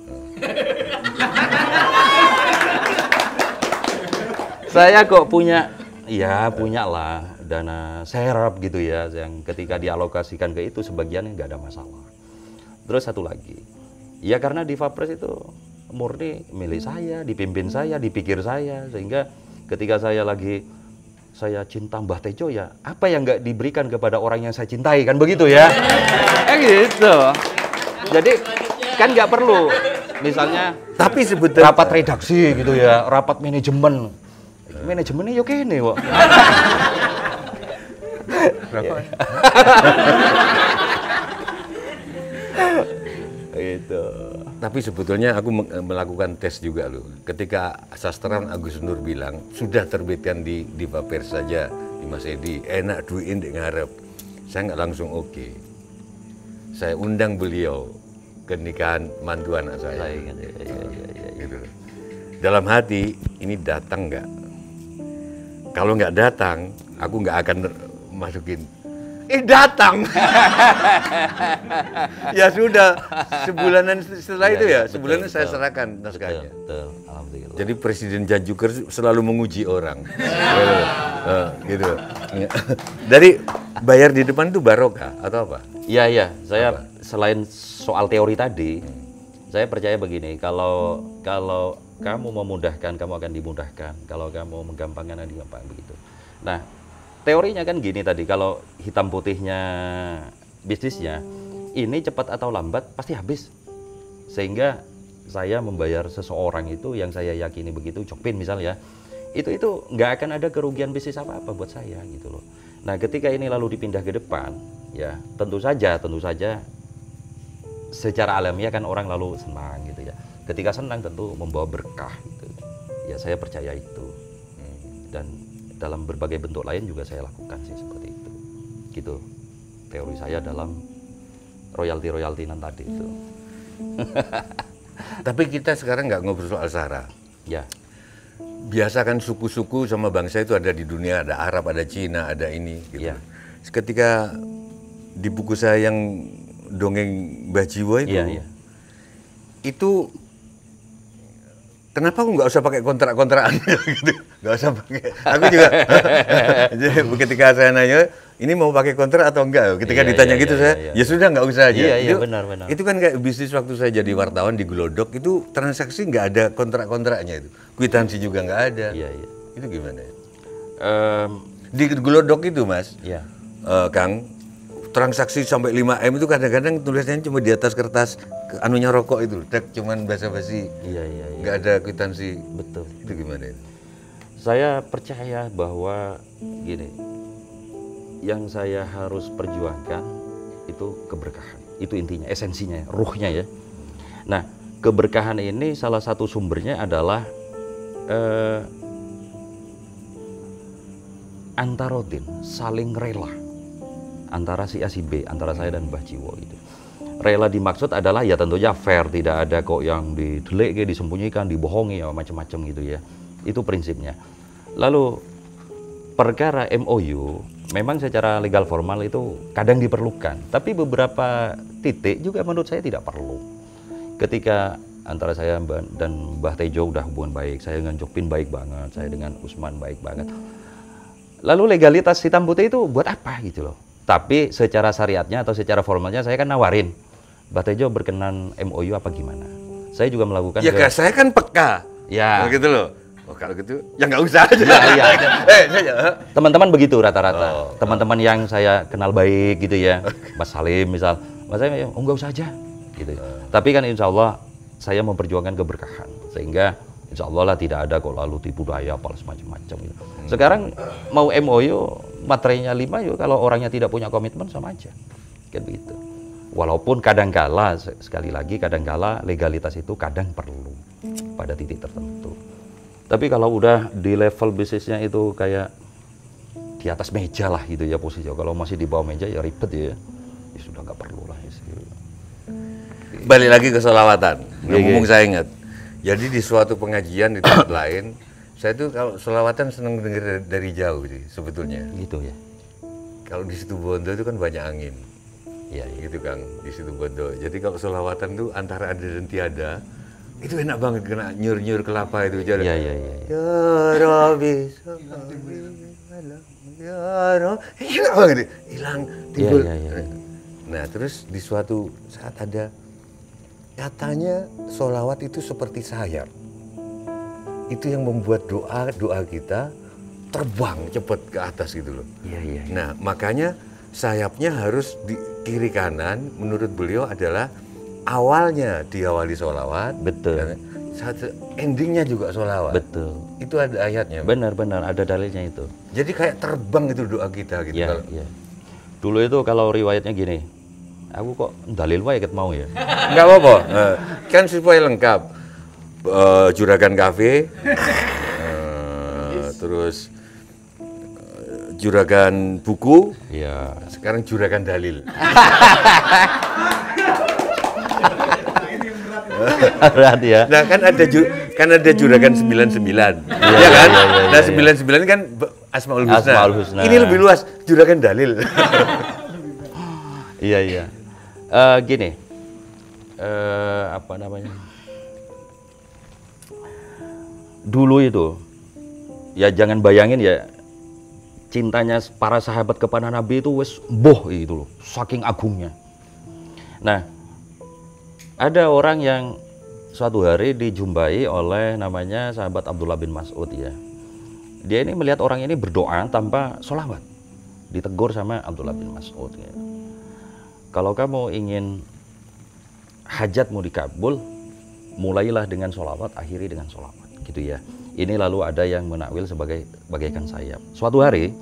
saya kok punya, ya punya lah dana serap gitu ya, yang ketika dialokasikan ke itu sebagiannya nggak ada masalah. Terus satu lagi, ya karena di Fapres itu murni milik saya, dipimpin saya, dipikir saya, sehingga ketika saya lagi saya cinta Mbah Tejo ya, apa yang nggak diberikan kepada orang yang saya cintai kan begitu ya? eh gitu. Jadi kan nggak perlu, misalnya Tapi sebetulnya rapat redaksi gitu ya, rapat manajemen. Manajemennya yuk ini kok. gitu. Tapi sebetulnya aku me- melakukan tes juga loh. Ketika sastrawan Agus Nur bilang sudah terbitkan di di paper saja di Mas Edi, enak duit di ngarep. Saya nggak langsung oke. Saya undang beliau ke nikahan mantu anak saya. Ingat, ya, ya, ya, ya. Gitu. Dalam hati ini datang nggak? Kalau nggak datang, aku nggak akan masukin. Eh datang. ya sudah, sebulanan setelah itu ya, betul, sebulanan saya betul. serahkan Betul, naskahnya. betul. Alhamdulillah. Jadi Presiden Janjuker selalu menguji orang, Eh, gitu. Dari bayar di depan itu barokah atau apa? Iya, iya. Saya selain soal teori tadi, saya percaya begini, kalau kalau kamu memudahkan, kamu akan dimudahkan. Kalau kamu menggampangkan, akan digampangkan begitu. Nah, teorinya kan gini tadi, kalau hitam putihnya bisnisnya, ini cepat atau lambat pasti habis. Sehingga saya membayar seseorang itu yang saya yakini begitu, Jokpin misalnya, itu itu nggak akan ada kerugian bisnis apa-apa buat saya gitu loh. Nah, ketika ini lalu dipindah ke depan, ya tentu saja, tentu saja secara alamiah kan orang lalu senang gitu ya. Ketika senang tentu membawa berkah gitu. Ya saya percaya itu. Dan dalam berbagai bentuk lain juga saya lakukan sih seperti itu. Gitu. Teori saya dalam royalti-royalti nan tadi itu. Tapi kita sekarang nggak ngobrol soal Sara. Ya. Biasa kan suku-suku sama bangsa itu ada di dunia, ada Arab, ada Cina, ada ini. Gitu. Iya. Ketika di buku saya yang dongeng Mbah Jiwo itu, Iya, iya. itu kenapa aku nggak usah pakai kontrak-kontrakan gitu nggak usah pakai aku juga jadi ketika saya nanya ini mau pakai kontrak atau enggak ketika Iya, ditanya iya, gitu iya, saya iya. ya sudah nggak usah aja Iya, iya, itu, benar, benar. itu kan kayak bisnis waktu saya jadi wartawan di Glodok itu transaksi nggak ada kontrak-kontraknya itu kwitansi juga nggak ada Iya, iya. itu gimana ya? Em, di Glodok itu mas ya. eh, Kang transaksi sampai 5 m itu kadang-kadang tulisannya cuma di atas kertas ke- anunya rokok itu dek cuman basa-basi Iya, iya, iya. nggak ada kwitansi Betul. itu gimana itu? Saya percaya bahwa gini, yang saya harus perjuangkan itu keberkahan. Itu intinya, esensinya, ruhnya ya. Nah, keberkahan ini salah satu sumbernya adalah eh, antarodin, saling rela antara si A si B, antara saya dan Mbah Jiwo itu. Rela dimaksud adalah ya tentunya fair, tidak ada kok yang didelik, disembunyikan, dibohongi, ya, macam-macam gitu ya. Itu prinsipnya. Lalu perkara MOU memang secara legal formal itu kadang diperlukan, tapi beberapa titik juga menurut saya tidak perlu. Ketika antara saya dan Mbah Tejo udah hubungan baik. Saya dengan Jokpin baik banget, saya dengan Usman baik banget. Lalu legalitas hitam putih itu buat apa gitu loh? Tapi secara syariatnya atau secara formalnya saya kan nawarin, Mbah Tejo berkenan MOU apa gimana? Saya juga melakukan Ya ke- saya kan peka. Ya. Oh, gitu loh. Oh, kalau gitu ya nggak usah aja. Eh, saya teman-teman begitu rata-rata. Oh. Teman-teman yang saya kenal baik gitu ya, Mas Salim misal, Mas Salim, ya, oh nggak usah aja, gitu. Tapi kan insya Allah saya memperjuangkan keberkahan, sehingga insya Allah lah tidak ada kok lalu tipu daya apa semacam-macam. Gitu. Sekarang mau MOU materinya lima yuk, kalau orangnya tidak punya komitmen sama aja, kan begitu. Walaupun kadangkala se- sekali lagi kadangkala legalitas itu kadang perlu pada titik tertentu. Tapi kalau udah di level bisnisnya itu kayak di atas meja lah gitu ya posisi. Kalau masih di bawah meja ya ribet ya. Ya sudah nggak perlu lah. Ya. balik lagi ke solawatan. Iya, Ngomong saya ingat. Jadi di suatu pengajian di tempat lain, saya tuh kalau solawatan seneng denger dari, dari jauh sih sebetulnya. Gitu ya. Kalau di situ Bondo itu kan banyak angin. Iya, iya. gitu Kang di situ Bondo. Jadi kalau solawatan tuh antara ada dan tiada itu enak banget kena nyur-nyur kelapa itu jadi. Iya, iya, iya. iya. Ya Rabbi, salli ala ya Rabbi. Enak banget, hilang timbul. Iya, iya, iya. Nah terus di suatu saat ada katanya solawat itu seperti sayap. Itu yang membuat doa doa kita terbang cepat ke atas gitu loh. Iya, iya. iya. Nah, makanya sayapnya harus di kiri kanan menurut beliau adalah awalnya diawali sholawat. Betul. dan satu endingnya juga sholawat. Betul. Itu ada ayatnya. Benar-benar ada dalilnya itu. Jadi kayak terbang itu doa kita gitu. Iya, iya. Dulu itu kalau riwayatnya gini, aku kok dalil wae ket mau ya. Nggak apa-apa. Eh, kan supaya lengkap. Eh, juragan kafe, eh, terus eh, juragan buku, Iya. sekarang juragan dalil. Berat ya. Nah kan ada ju- kan ada juragan 99. Iya kan? iya, iya, nah iya. 99 kan Asmaul Husna. Asmaul Husna. Ini lebih luas, juragan dalil. Iya iya. Eh, gini, eh, apa namanya? Dulu itu, ya jangan bayangin ya cintanya para sahabat kepada Nabi itu wes boh itu loh, saking agungnya. Nah, ada orang yang suatu hari dijumpai oleh namanya sahabat Abdullah bin Mas'ud ya. Dia ini melihat orang ini berdoa tanpa sholawat. Ditegur sama Abdullah bin Mas'ud ya kalau kamu ingin hajatmu dikabul, mulailah dengan sholawat, akhiri dengan sholawat, gitu ya. Ini lalu ada yang menakwil sebagai bagaikan sayap. Suatu hari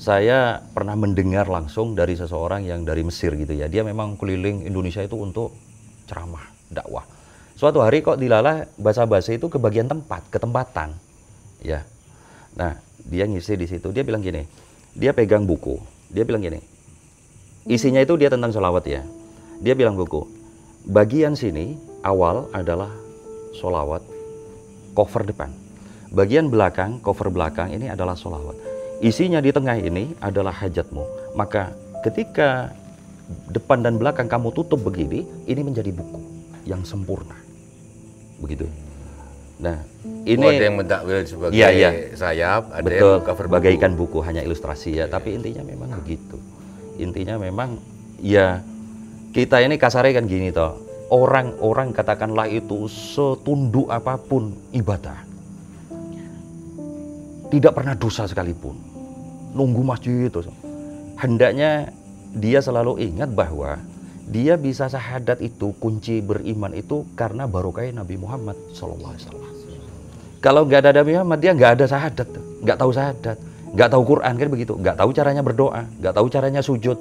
saya pernah mendengar langsung dari seseorang yang dari Mesir gitu ya. Dia memang keliling Indonesia itu untuk ceramah, dakwah. Suatu hari kok dilalah bahasa-bahasa itu ke bagian tempat, ketempatan, ya. Nah, dia ngisi di situ. Dia bilang gini, dia pegang buku. Dia bilang gini, Isinya itu dia tentang sholawat ya. Dia bilang buku, bagian sini awal adalah sholawat cover depan. Bagian belakang, cover belakang ini adalah sholawat. Isinya di tengah ini adalah hajatmu. Maka ketika depan dan belakang kamu tutup begini, ini menjadi buku yang sempurna. Begitu. Nah, ini Oh, ada yang mentakwil sebagai Iya, iya. sayap, ada betul yang cover buku. bagaikan buku hanya ilustrasi ya tapi intinya memang begitu intinya memang ya kita ini kasarnya kan gini toh orang-orang katakanlah itu setunduk apa pun ibadah tidak pernah dosa sekalipun. Nunggu masjid itu. Hendaknya dia selalu ingat bahwa dia bisa syahadat itu kunci beriman itu karena barokah Nabi Muhammad SAW kalau nggak ada Nabi Muhammad dia nggak ada syahadat tuh. nggak tahu syahadat nggak tahu Quran kan begitu. Nggak tahu caranya berdoa nggak tahu caranya sujud.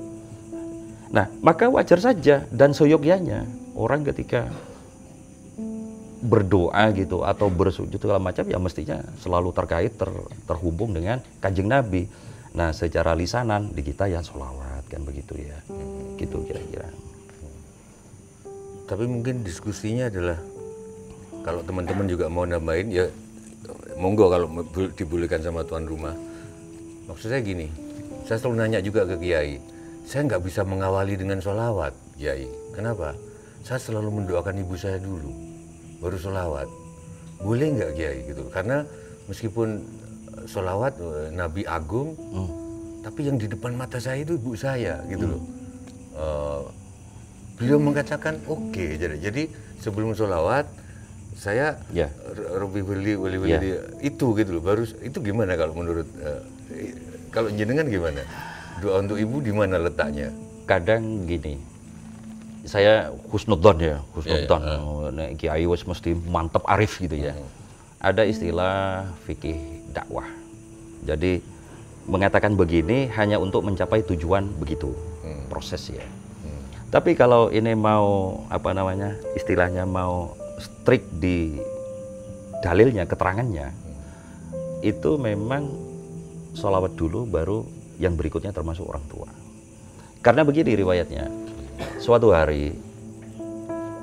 Nah maka wajar saja dan seyogyanya orang ketika berdoa gitu atau bersujud segala macam ya mestinya selalu terkait ter- terhubung dengan kanjeng Nabi nah secara lisanan di kita ya sholawat kan begitu ya gitu kira-kira Tapi mungkin diskusinya adalah kalau teman-teman juga mau nambahin ya monggo kalau dibolehkan sama tuan rumah. Maksud saya gini, saya selalu nanya juga ke Kiai, saya nggak bisa mengawali dengan sholawat, Kiai. Kenapa? Saya selalu mendoakan ibu saya dulu, baru sholawat. Boleh nggak Kiai gitu? Karena meskipun eh, sholawat eh, Nabi Agung, Hmm. tapi yang di depan mata saya itu ibu saya gitu loh. Eh, beliau mengatakan oke. Jadi, jadi sebelum sholawat saya Ya. Robi Wili Ya. itu gitu loh. Baru itu gimana kalau menurut i- kalau jenengan gimana? Doa untuk ibu di mana letaknya? kadang gini saya husnudzon ya Iya, husnudzon oh, nek kiai wis mesti mantep arif gitu ya. Ada istilah fikih dakwah. Jadi mengatakan begini hanya untuk mencapai tujuan begitu. Proses ya. Tapi kalau ini mau apa namanya istilahnya mau strict di dalilnya keterangannya itu memang sholawat dulu baru yang berikutnya termasuk orang tua. Karena begini riwayatnya. Suatu hari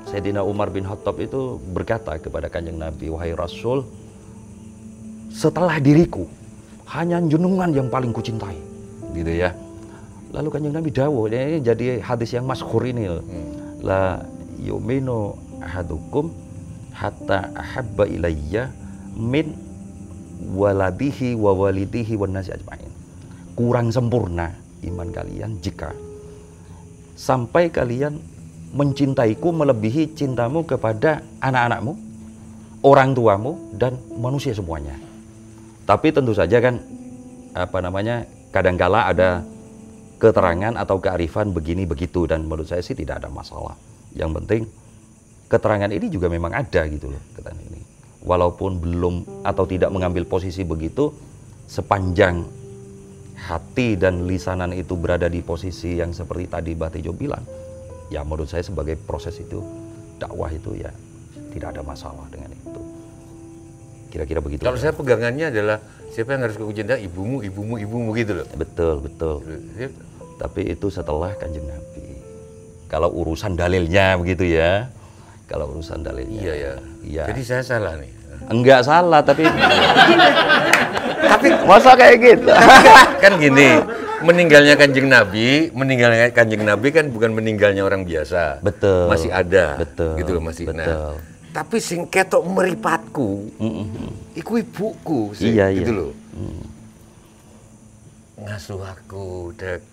Sayyidina Umar bin Khattab itu berkata kepada Kanjeng Nabi, "Wahai Rasul, setelah diriku hanya jenengan yang paling kucintai." Gitu ya. Lalu Kanjeng Nabi dawuh, ini jadi hadis yang masyhur ini loh. La yuminu ahadukum hatta ahabba ilayya min waladihi wa walidihi wan nasi ajmain. Kurang sempurna iman kalian jika sampai kalian mencintaiku melebihi cintamu kepada anak-anakmu, orang tuamu dan manusia semuanya. Tapi tentu saja kan apa namanya kadangkala ada keterangan atau kearifan begini begitu dan menurut saya sih tidak ada masalah. Yang penting keterangan ini juga memang ada gitu loh keterangan ini. Walaupun belum atau tidak mengambil posisi begitu sepanjang hati dan lisanan itu berada di posisi yang seperti tadi Mbak Tejo bilang, ya menurut saya sebagai proses itu dakwah itu ya tidak ada masalah dengan itu. Kira-kira begitu. Kalau saya pegangannya adalah siapa yang harus aku cinta ibumu, ibumu, ibumu gitu loh. Betul, betul. Saya- Tapi itu setelah kanjeng Nabi. Kalau urusan dalilnya begitu ya. Kalau urusan dalilnya. Iya ya. Iya. Jadi saya salah nih. Enggak salah, tapi tapi masa kayak gitu. kan gini, meninggalnya kanjeng Nabi, meninggalnya kanjeng Nabi kan bukan meninggalnya orang biasa. Betul. Masih ada. Betul. Gitu loh masih. Betul. Nah, tapi sing ketok meripatku, iku ibuku sih, Iya, gitu iya. loh. Ngasuh aku, dek,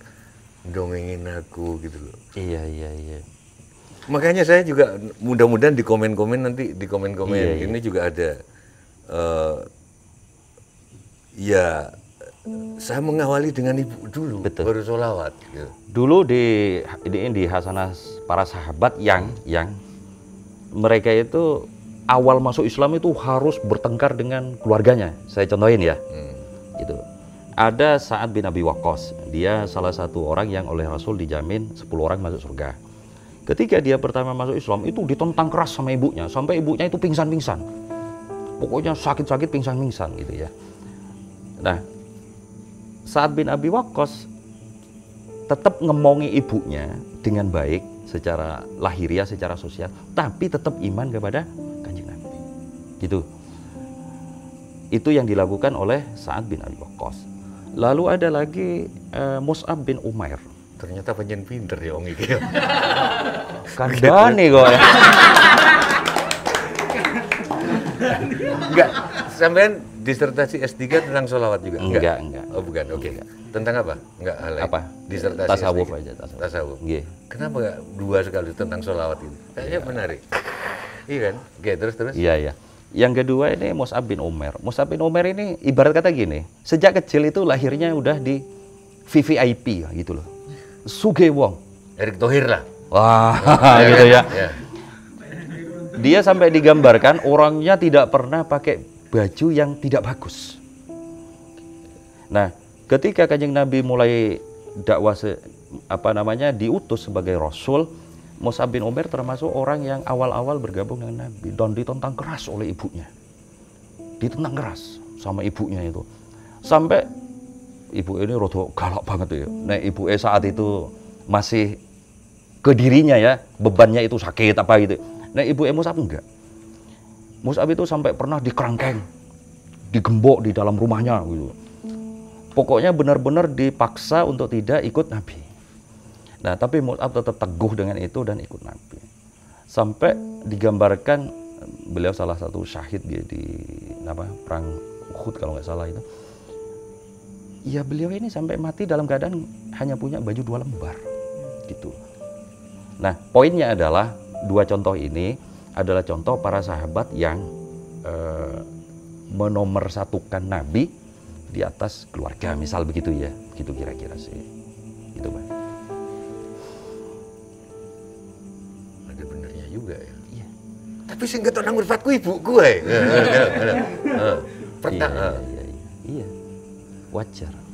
dongengin aku gitu loh. iya, iya, iya. Makanya saya juga mudah-mudahan di komen-komen nanti di komen-komen Iya, iya. ini juga ada eh ya saya mengawali dengan ibu dulu Betul. baru sholawat. Gitu. Dulu di di, di hasanah para sahabat yang yang mereka itu awal masuk Islam itu harus bertengkar dengan keluarganya. Saya contohin ya. Gitu. Ada Sa'ad bin Abi Waqqas. Dia salah satu orang yang oleh Rasul dijamin 10 orang masuk surga. Ketika dia pertama masuk Islam itu ditentang keras sama ibunya sampai ibunya itu pingsan-pingsan. Pokoknya sakit-sakit pingsan-pingsan gitu ya. Nah, Sa'ad bin Abi Waqqas tetap ngemongi ibunya dengan baik secara lahiriah, secara sosial, tapi tetap iman kepada kanjeng Nabi. Gitu. Itu yang dilakukan oleh Sa'ad bin Abi Waqqas. Lalu ada lagi eh, Mus'ab bin Umair. Ternyata panjen pinter ya Om Iki. Kandani kok ya. Enggak, sampean disertasi S3 tentang sholawat juga? Enggak, enggak. Oh bukan, oke. Tentang apa? Enggak hal lain. Apa? Disertasi Tasawuf S3. aja, tasawuf. Tasawuf. Nggih. Kenapa enggak dua sekali tentang sholawat itu? Kayaknya menarik. Iya kan? Oke, terus terus. Iya, iya. Yang kedua ini Mus'ab bin Umair. Mus'ab bin Umair ini ibarat kata gini, sejak kecil itu lahirnya udah di VVIP gitu loh. Suge wong. Erick Thohir lah. Wah, Ya gitu kan? ya. Ya. Dia sampai digambarkan orangnya tidak pernah pakai baju yang tidak bagus. Nah, ketika Kanjeng Nabi mulai dakwah apa namanya diutus sebagai rasul, Mus'ab bin Umair termasuk orang yang awal-awal bergabung dengan Nabi dan ditentang keras oleh ibunya. Ditentang keras sama ibunya itu. Sampai ibu ini rodo galak banget ya. Nah, ibu E saat itu masih ke dirinya ya, bebannya itu sakit apa gitu. Nah, ibu E Mus'ab enggak. Mus'ab itu sampai pernah dikerangkeng, digembok di dalam rumahnya gitu. Pokoknya benar-benar dipaksa untuk tidak ikut Nabi. Nah, tapi Mus'ab tetap teguh dengan itu dan ikut Nabi. Sampai digambarkan beliau salah satu syahid di, di apa perang Uhud kalau nggak salah itu. Ya beliau ini sampai mati dalam keadaan hanya punya baju dua lembar, gitu. Nah poinnya adalah dua contoh ini adalah contoh para sahabat yang eh, menomorsatukan Nabi di atas keluarga, misal begitu ya, gitu kira-kira sih, gitu bang. Ada benernya juga ya. Iya. Tapi sing ketok nang mripatku ibu gue. Pertama. Iya, iya, iya, iya. Wajar.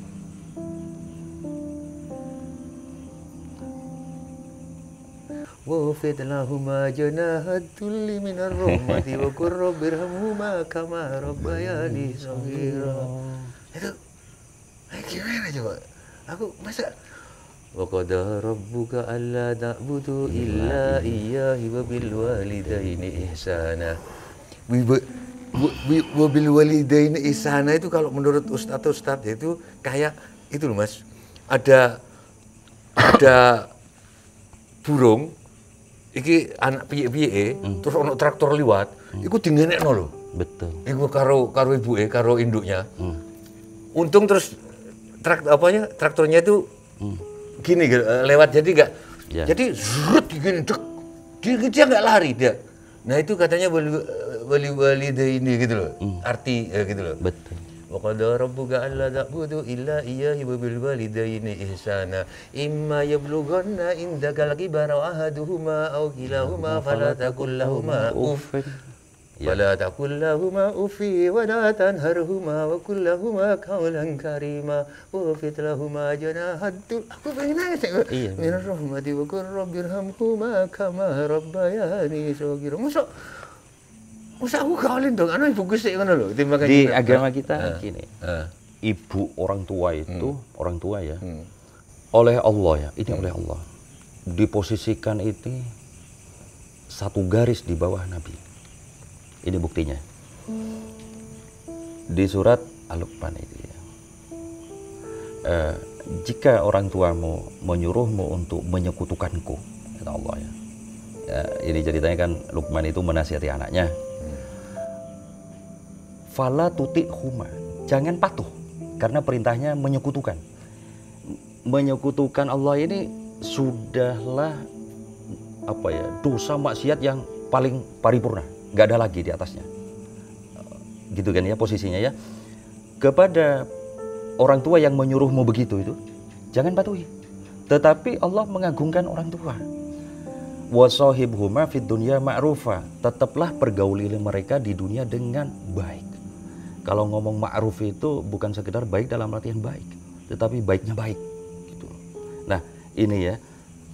وَوَفِدْ لَهُمَا جَنَاحَ الذُّلِّ مِنَ الرَّحْمَةِ وَقُلْ رَبِّ ارْحَمْهُمَا كَمَا رَبَّيَانِي صَغِيرًا Itu eh, gimana coba? Aku masa وَقَضَى رَبُّكَ أَلَّا تَعْبُدُوا إِلَّا إِيَّاهُ وَبِالْوَالِدَيْنِ إِحْسَانًا وَبِالْوَالِدَيْنِ إِحْسَانًا itu kalau menurut ustadz-ustadz itu kayak itu loh mas ada ada burung iki anak piye-piye terus ono traktor liwat iku dingenekno lho. Betul. iku karo karo ibuke karo induknya. Untung terus trak apanya traktornya itu gini gitu, eh, lewat jadi enggak Ya. jadi zrut gini dek. Dia, dia nggak lari dia. Nah itu katanya wali wali wali ini gitu loh arti eh, gitu loh. Betul. وقضى ربك ألا تعبدوا إلا إياه وبالوالدين إحسانا. إما يبلغن عندك الكبر أحدهما أو كلاهما فلا تقل لهما أف. ولا تقل لهما أف ولا تنهرهما وقل لهما قولا كريما. واخفض لهما جناح الذل Aku pengen nangis ya. Iya. Min rahmati wa Masa aku kawalin dong, anu ibuku sih ngono lho, Di agama kita Ah. gini, Ah. ibu orang tua itu orang tua ya, Hmm. oleh Allah ya, ini oleh Allah diposisikan itu satu garis di bawah Nabi. Ini buktinya. Di surat Al-Luqman itu ya. Eh, jika orang tuamu menyuruhmu untuk menyekutukanku, kata Allah ya. Ya, ini ceritanya kan Lukman itu menasihati anaknya. Fala tuti huma. Jangan patuh karena perintahnya menyekutukan. Menyekutukan Allah ini sudahlah apa ya dosa maksiat yang paling paripurna, nggak ada lagi di atasnya. Gitu kan ya posisinya ya. Kepada orang tua yang menyuruhmu begitu itu, jangan patuhi. Tetapi Allah mengagungkan orang tua wasahibhuma fid dunya ma'rufa tetaplah pergauli mereka di dunia dengan baik kalau ngomong ma'ruf itu bukan sekedar baik dalam artian baik tetapi baiknya baik gitu nah ini ya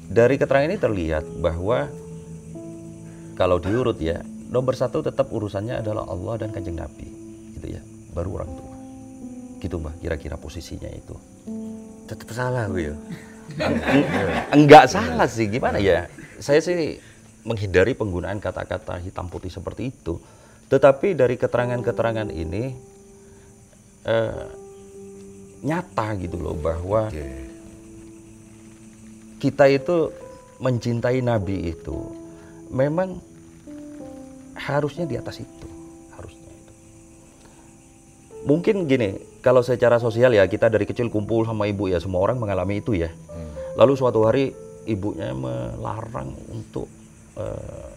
dari keterangan ini terlihat bahwa kalau diurut ya nomor satu tetap urusannya adalah Allah dan kanjeng Nabi gitu ya baru orang tua gitu mbak kira-kira posisinya itu Tetap salah gue ya. Enggak salah sih, gimana ya? Saya sih menghindari penggunaan kata-kata hitam putih seperti itu. Tetapi dari keterangan-keterangan ini eh, nyata gitu loh bahwa Oke. kita itu mencintai Nabi itu memang harusnya di atas itu, harusnya itu. Mungkin gini, kalau secara sosial ya kita dari kecil kumpul sama ibu ya semua orang mengalami itu ya. Lalu suatu hari ibunya melarang untuk eh,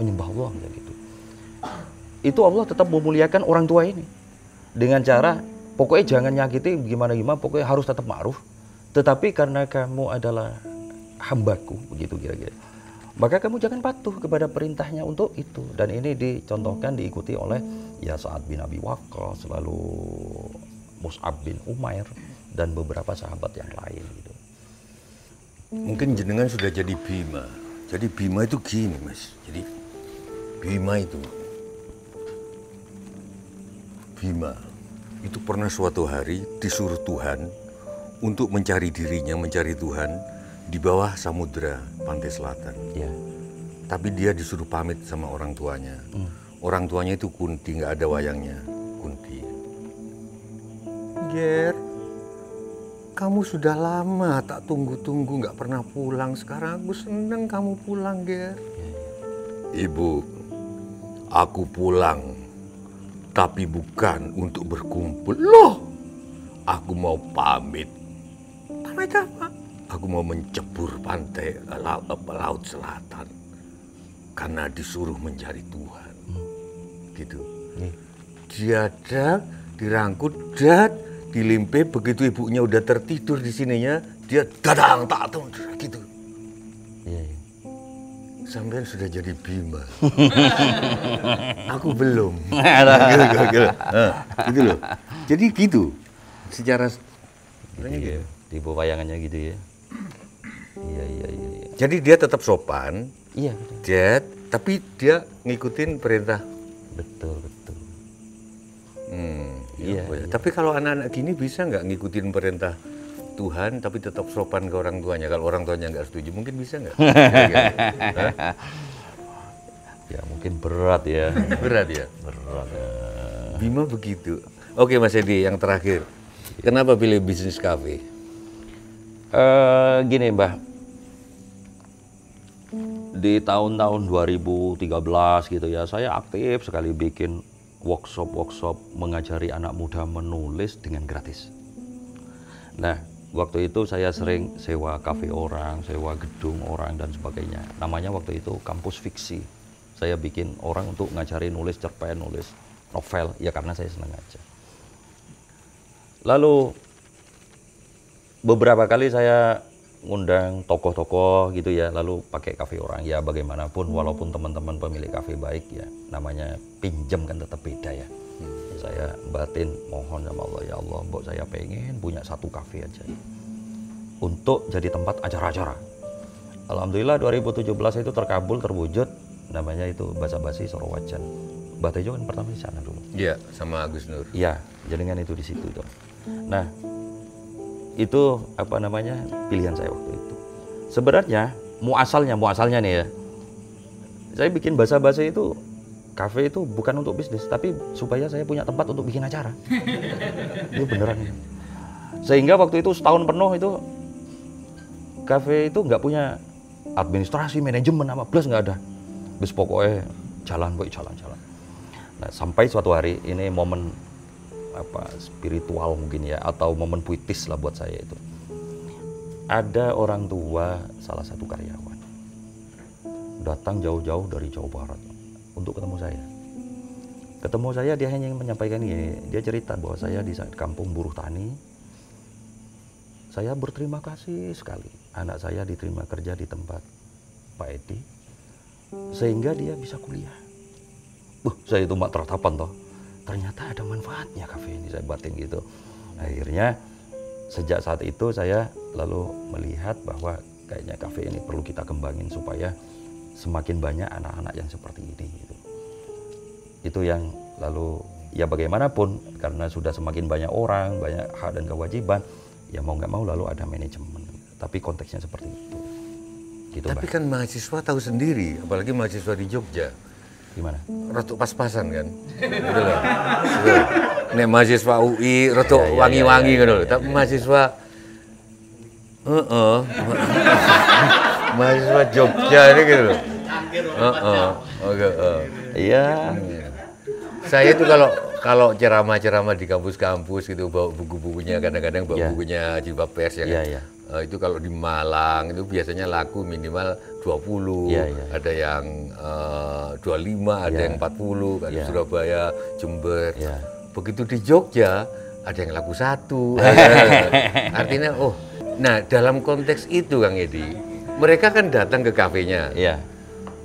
menyembah Allah ya gitu. Itu Allah tetap memuliakan orang tua ini dengan cara pokoknya jangan nyakiti gimana gimana pokoknya harus tetap ma'ruf. Tetapi karena kamu adalah hambaku begitu kira-kira. Maka kamu jangan patuh kepada perintahnya untuk itu dan ini dicontohkan diikuti oleh ya Sa'ad bin Abi Waqqas lalu Mus'ab bin Umair dan beberapa sahabat yang lain gitu. Mungkin jenengan sudah jadi Bima. Jadi Bima itu gini, Mas. Jadi Bima itu Bima itu pernah suatu hari disuruh Tuhan untuk mencari dirinya, mencari Tuhan di bawah samudera pantai selatan. Ya. Tapi dia disuruh pamit sama orang tuanya. Orang tuanya itu Kunti, nggak ada wayangnya. Kunti. Ger, kamu sudah lama tak tunggu-tunggu nggak pernah pulang. Sekarang aku seneng kamu pulang, Ger. Ibu, Aku pulang, tapi bukan untuk berkumpul. Loh, aku mau pamit. Pamit apa? Aku mau mencebur pantai laut, laut selatan karena disuruh mencari Tuhan. Gitu. Nggih. Dia datang, dirangkut, dat, dilimpe. Begitu ibunya udah tertidur di sininya, dia dadang tak tahu gitu. Iya, iya. Sampai sudah jadi bima. Aku belum. gitu, loh. Jadi gitu. Secara gitu. Iya, Tipe wayangannya gitu ya. Iya, iya, iya. Iya, Jadi dia tetap sopan, iya jet, tapi dia ngikutin perintah. betul, betul. Hmm, Iya, iya, Tapi kalau anak-anak gini bisa nggak ngikutin perintah Tuhan, tapi tetap sopan ke orang tuanya. Kalau orang tuanya nggak setuju, mungkin bisa nggak? Hah? Ya mungkin berat ya. Berat ya. berat ya. Bima begitu. Oke Mas Edi, yang terakhir. Kenapa pilih bisnis kafe? Eh gini Mbah, di tahun-tahun 2013 gitu ya, saya aktif sekali bikin workshop-workshop mengajari anak muda menulis dengan gratis. Nah, waktu itu saya sering sewa kafe orang, sewa gedung orang dan sebagainya. Namanya waktu itu kampus fiksi. Saya bikin orang untuk ngajari nulis cerpen, nulis novel, ya karena saya senang aja. Lalu beberapa kali saya ngundang tokoh-tokoh gitu ya lalu pakai kafe orang ya bagaimanapun walaupun teman-teman pemilik kafe baik ya namanya pinjam kan tetap beda ya saya batin mohon sama Allah ya Allah mbok saya pengen punya satu kafe aja untuk jadi tempat acara-acara Alhamdulillah 2017 itu terkabul terwujud namanya itu Basa Basi Sorowajan Mbak Tejo kan pertama di sana dulu Iya, sama Agus Nur. Iya, jaringan itu di situ tuh. Nah, itu apa namanya pilihan saya waktu itu. Sebenarnya muasalnya, muasalnya nih ya. Saya bikin bahasa-bahasa itu kafe itu bukan untuk bisnis, tapi supaya saya punya tempat untuk bikin acara. itu beneran. ya. Sehingga waktu itu setahun penuh itu kafe itu nggak punya administrasi, manajemen apa plus nggak ada. Bis pokoknya jalan, boy jalan, jalan. Nah, sampai suatu hari ini momen apa spiritual mungkin ya atau momen puitis lah buat saya itu. Ada orang tua salah satu karyawan datang jauh-jauh dari Jawa Barat untuk ketemu saya. Ketemu saya dia hanya menyampaikan ini, dia cerita bahwa saya di kampung buruh tani saya berterima kasih sekali anak saya diterima kerja di tempat Pak Edi sehingga dia bisa kuliah. Buh, saya itu mak tertapan toh. Ternyata ada manfaatnya kafe ini saya batin gitu. Akhirnya sejak saat itu saya lalu melihat bahwa kayaknya kafe ini perlu kita kembangin supaya semakin banyak anak-anak yang seperti ini. Itu yang lalu ya bagaimanapun karena sudah semakin banyak orang, banyak hak dan kewajiban, ya mau nggak mau lalu ada manajemen. Tapi konteksnya seperti itu. Gitu, Tapi Mbak. kan mahasiswa tahu sendiri, apalagi mahasiswa di Jogja. Gimana? Rotok pas-pasan kan. Gitu loh. Gitu. Nek mahasiswa UI rotok Ya, ya, wangi-wangi ya, ya, gitu loh. Tapi mahasiswa Heeh. mahasiswa Jogja ini gitu loh. Heeh. Oke, heeh. Iya. Saya tuh kalau kalau ceramah-ceramah di kampus-kampus gitu bawa buku-bukunya kadang-kadang bawa Ya. bukunya Jilbab Pers ya kan. Iya, iya. Eh, itu kalau di Malang itu biasanya laku minimal 20, Iya, iya. ada yang eh, 25, ada Iya. yang 40, kan di Iya. Surabaya, Jember. Iya. Begitu di Jogja ada yang laku satu. Artinya oh, nah dalam konteks itu Kang Edi, mereka kan datang ke kafenya Iya.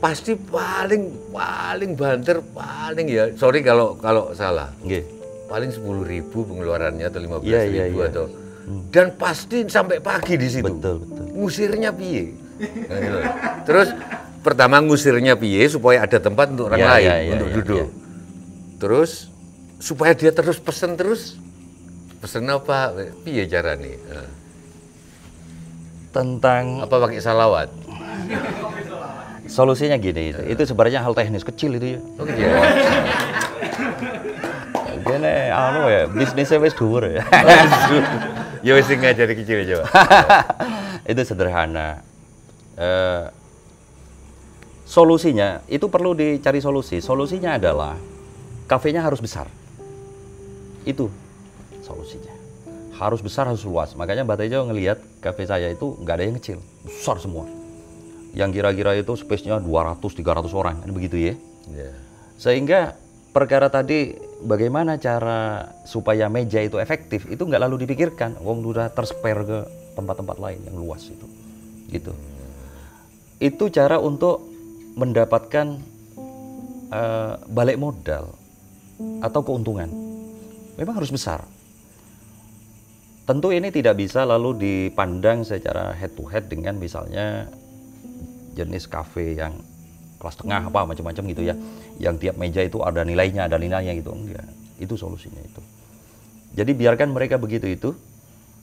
Pasti paling paling banter paling ya. Sorry kalau kalau salah. Nggih. paling sepuluh ribu pengeluarannya atau lima Iya, belas iya, ribu iya. atau dan pasti sampai pagi di situ. Betul, betul. ngusirnya piye? Terus pertama ngusirnya piye supaya ada tempat untuk orang Iya, lain iya, iya, untuk iya, duduk. iya. terus supaya dia terus pesen terus. Pesen apa? Piye cara nih Tentang apa pakai salawat solusinya gini, itu, itu sebenarnya hal teknis kecil itu ya. oh gitu ya Gini, anu ya, bisnisnya wis dhuwur ya. ya wis ngajari kecil aja itu sederhana. Eh, solusinya itu perlu dicari solusi. Solusinya adalah kafenya harus besar. Itu solusinya. Harus besar, harus luas. Makanya Mbak Tejo ngelihat kafe saya itu nggak ada yang kecil, besar semua. Yang kira-kira itu space-nya 200, 300 orang, kan begitu ya. Ya. Sehingga perkara tadi bagaimana cara supaya meja itu efektif itu nggak lalu dipikirkan. Wong udah terspare ke tempat-tempat lain yang luas itu. Gitu. Itu cara untuk mendapatkan eh, balik modal atau keuntungan. Memang harus besar. Tentu ini tidak bisa lalu dipandang secara head to head dengan misalnya jenis kafe yang kelas tengah apa macam-macam gitu ya. Yang tiap meja itu ada nilainya, ada nilainya gitu. Enggak. Itu solusinya itu. Jadi biarkan mereka begitu itu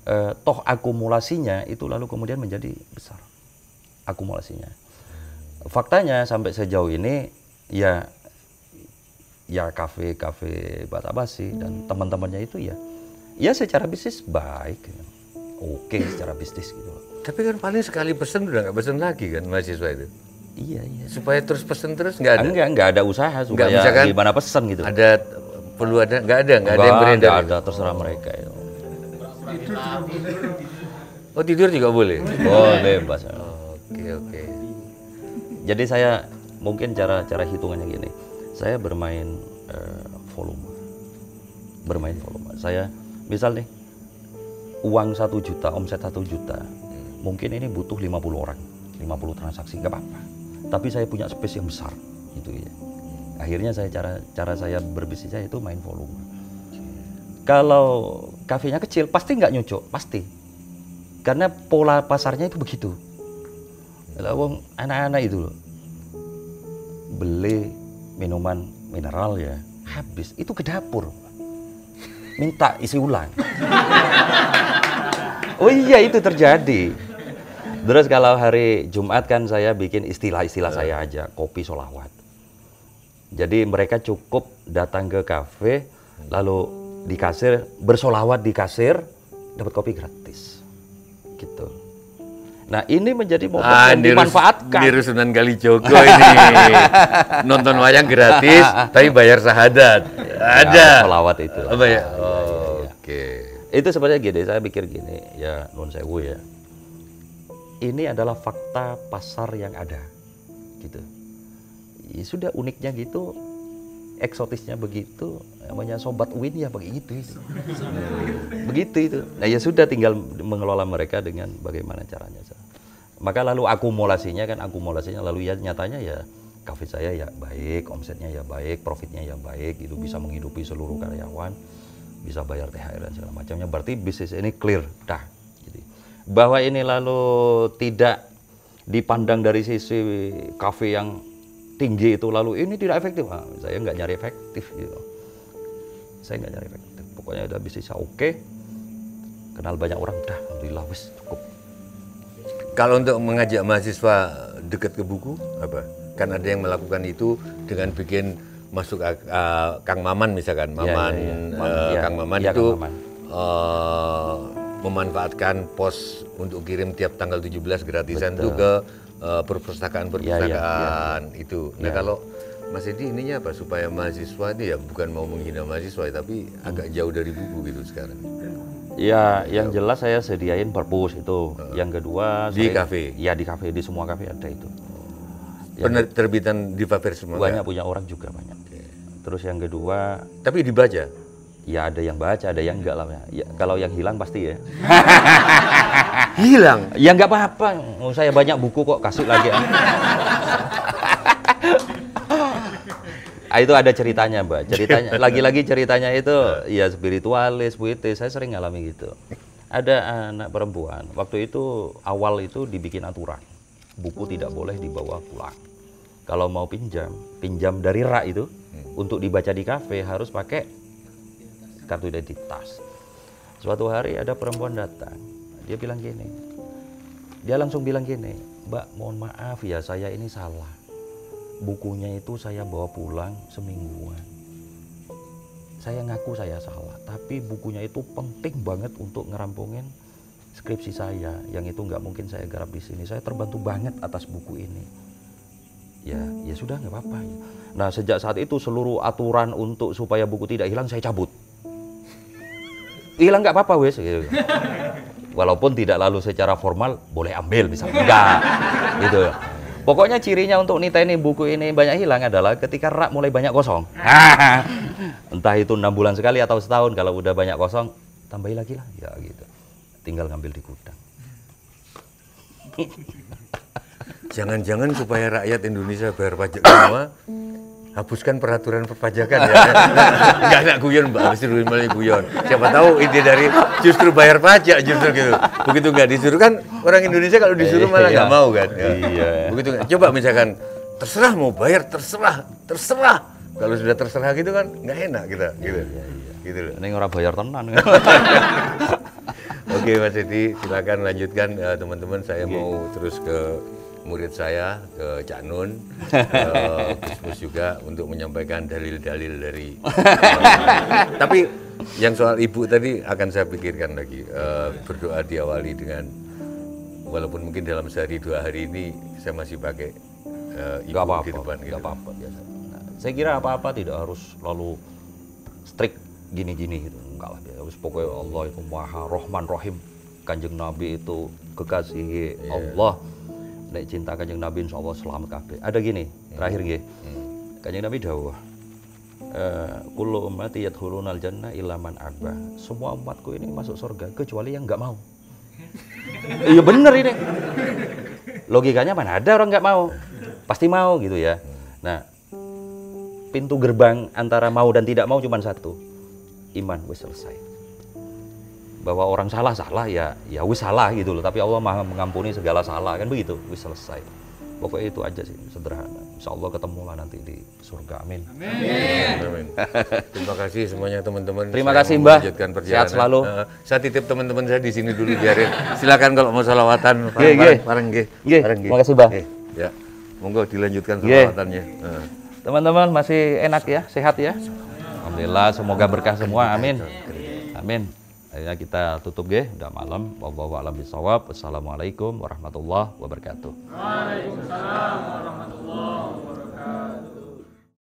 eh, toh akumulasinya itu lalu kemudian menjadi besar. Akumulasinya. Faktanya sampai sejauh ini ya ya kafe-kafe Bata Basi dan teman-temannya itu ya ya secara bisnis baik oke secara bisnis gitu. Tapi kan paling sekali pesen udah nggak pesen lagi kan mahasiswa itu. iya iya Supaya terus pesen terus nggak ada. enggak enggak ada usaha supaya misalkan gimana pesan gitu Ada perlu ada nggak ada nggak ada yang beredar. enggak ada terserah mereka itu Oh tidur juga boleh. oh bebas Oke oke. jadi saya mungkin cara cara hitungannya gini saya bermain eh, volume bermain volume saya misal nih uang satu juta omset satu juta mungkin ini butuh 50 orang 50 transaksi nggak apa-apa. Tapi saya punya space yang besar gitu ya. Akhirnya saya cara cara saya berbisnisnya itu main volume. Kalau kafenya kecil pasti nggak nyucuk pasti. Karena pola pasarnya itu begitu. Wong anak-anak itu loh. Beli minuman mineral ya habis. Itu ke dapur. Minta isi ulang. Oh iya itu terjadi terus kalau hari Jumat kan saya bikin istilah-istilah saya aja kopi solawat. Jadi mereka cukup datang ke kafe lalu di kasir bersolawat di kasir dapat kopi gratis. Gitu. Nah ini menjadi momen Ah, yang di Rus- dimanfaatkan. Di Rusunan Kalijogo ini. Nonton wayang gratis, tapi bayar sahadat. Ada. Ya, solawat itu. Apa ya? Oh, Oke. itu sebenarnya gini saya pikir gini ya non sewu ya ini adalah fakta pasar yang ada gitu. Ya sudah uniknya gitu eksotisnya begitu namanya sobat win ya begitu itu. Begitu itu. Nah ya sudah tinggal mengelola mereka dengan bagaimana caranya maka lalu akumulasinya kan akumulasinya lalu ya nyatanya ya kafe saya ya baik omsetnya ya baik profitnya ya baik itu bisa menghidupi seluruh karyawan bisa bayar THR dan segala macamnya. Berarti bisnis ini clear dah bahwa ini lalu tidak dipandang dari sisi kafe yang tinggi itu lalu ini tidak efektif Ah, saya nggak nyari efektif gitu saya nggak nyari efektif pokoknya udah bisnisnya oke kenal banyak orang dah alhamdulillah wis cukup Kalau untuk mengajak mahasiswa dekat ke buku, apa? Kan ada yang melakukan itu dengan bikin masuk ah, Kang Maman misalkan, Iya, Maman, iya, iya. eh, Iya, Kang Maman iya, itu Kang Maman. eh, memanfaatkan pos untuk kirim tiap tanggal 17 gratisan itu ke eh, perpustakaan-perpustakaan itu. Nah kalau Mas Edi ininya apa supaya mahasiswa ini ya bukan mau menghina mahasiswa tapi agak jauh dari buku gitu sekarang. Ya, yang jelas saya sediain perpus itu. Yang kedua Di sering- kafe? Ya di kafe di semua kafe ada itu. Penerbitan di paper semua. Banyak punya orang juga banyak. Terus yang kedua Tapi dibaca. Ya ada yang baca, ada yang enggak lah. Ya, kalau yang hilang pasti ya. Hilang. Ya nggak apa-apa. Oh, saya banyak buku kok kasih lagi. Ah, itu ada ceritanya, Mbak. Ceritanya lagi-lagi ceritanya itu ya spiritualis, puitis. Saya sering ngalami gitu. Ada anak perempuan. Waktu itu awal itu dibikin aturan. Buku tidak boleh dibawa pulang. Kalau mau pinjam, pinjam dari rak itu untuk dibaca di kafe harus pakai kartu identitas. Suatu hari ada perempuan datang. Dia bilang gini. Dia langsung bilang gini, "Mbak, mohon maaf ya, saya ini salah. Bukunya itu saya bawa pulang semingguan. Saya ngaku saya salah, tapi bukunya itu penting banget untuk ngerampungin skripsi saya. Yang itu nggak mungkin saya garap di sini. Saya terbantu banget atas buku ini. Ya, sudah nggak apa-apa. Nah sejak saat itu seluruh aturan untuk supaya buku tidak hilang saya cabut. Hilang nggak apa-apa wes. Gitu. Walaupun tidak lalu secara formal boleh ambil bisa enggak gitu. Pokoknya cirinya untuk Nita ini buku ini banyak hilang adalah ketika rak mulai banyak kosong. Entah itu enam bulan sekali atau setahun kalau udah banyak kosong tambahi lagi lah ya gitu. Tinggal ngambil di gudang. Jangan-jangan supaya rakyat Indonesia bayar pajak semua, hapuskan peraturan perpajakan ya. Enggak enggak guyon Mbak, mesti malah guyon. Siapa tahu ide dari justru bayar pajak justru gitu. Begitu nggak disuruh kan orang Indonesia kalau disuruh malah nggak Iya. mau kan. Ya. Iya. Begitu nggak? Coba misalkan terserah mau bayar terserah, terserah. Kalau sudah terserah gitu kan nggak enak kita gitu. Gitu loh. Ini orang bayar tenan. Oke Mas Edi, silakan lanjutkan eh, teman-teman. Saya mau terus ke murid saya, ke Cak Nun, eh, Gus juga untuk menyampaikan dalil-dalil dari. eh, tapi yang soal ibu tadi akan saya pikirkan lagi. Eh, berdoa diawali dengan walaupun mungkin dalam sehari dua hari ini saya masih pakai eh, ibu Gak apa-apa, di depan. gitu. gak apa-apa biasa. Nah, saya kira apa-apa tidak harus lalu strict gini-gini gitu. Enggak lah, biasa. pokoknya Allah itu Maha Rohman Rohim. Kanjeng Nabi itu kekasih Allah. Nek cinta Kanjeng Nabi insya Allah selamat kabeh. Ada gini, terakhir nggih. Kanjeng Nabi dawuh eh, kullu ummati yadkhulunal jannah illa man aba. Semua umatku ini masuk surga kecuali yang nggak mau. Iya bener ini. Logikanya mana ada orang nggak mau? Pasti mau gitu ya. Nah, pintu gerbang antara mau dan tidak mau cuma satu. Iman wis selesai. Bahwa orang salah salah ya ya wis salah gitu loh. Tapi Allah Maha mengampuni segala salah kan begitu. Wis selesai. Pokoknya itu aja sih sederhana. Insya Allah ketemu lah nanti di surga. Amin. Amin. Terima kasih semuanya teman-teman. Terima Saya kasih, Mbah. Sehat selalu. Eh, saya titip teman-teman saya di sini dulu biarin. Silakan kalau mau salawatan. Bareng. Nggih, Bareng, nggih. makasih, Mbah. Ya. Monggo dilanjutkan salawatannya. Eh. Teman-teman masih enak ya, sehat ya. Alhamdulillah, semoga berkah semua. Amin. Amin ya kita tutup ge udah malam Wassalamualaikum bisawab warahmatullahi wabarakatuh.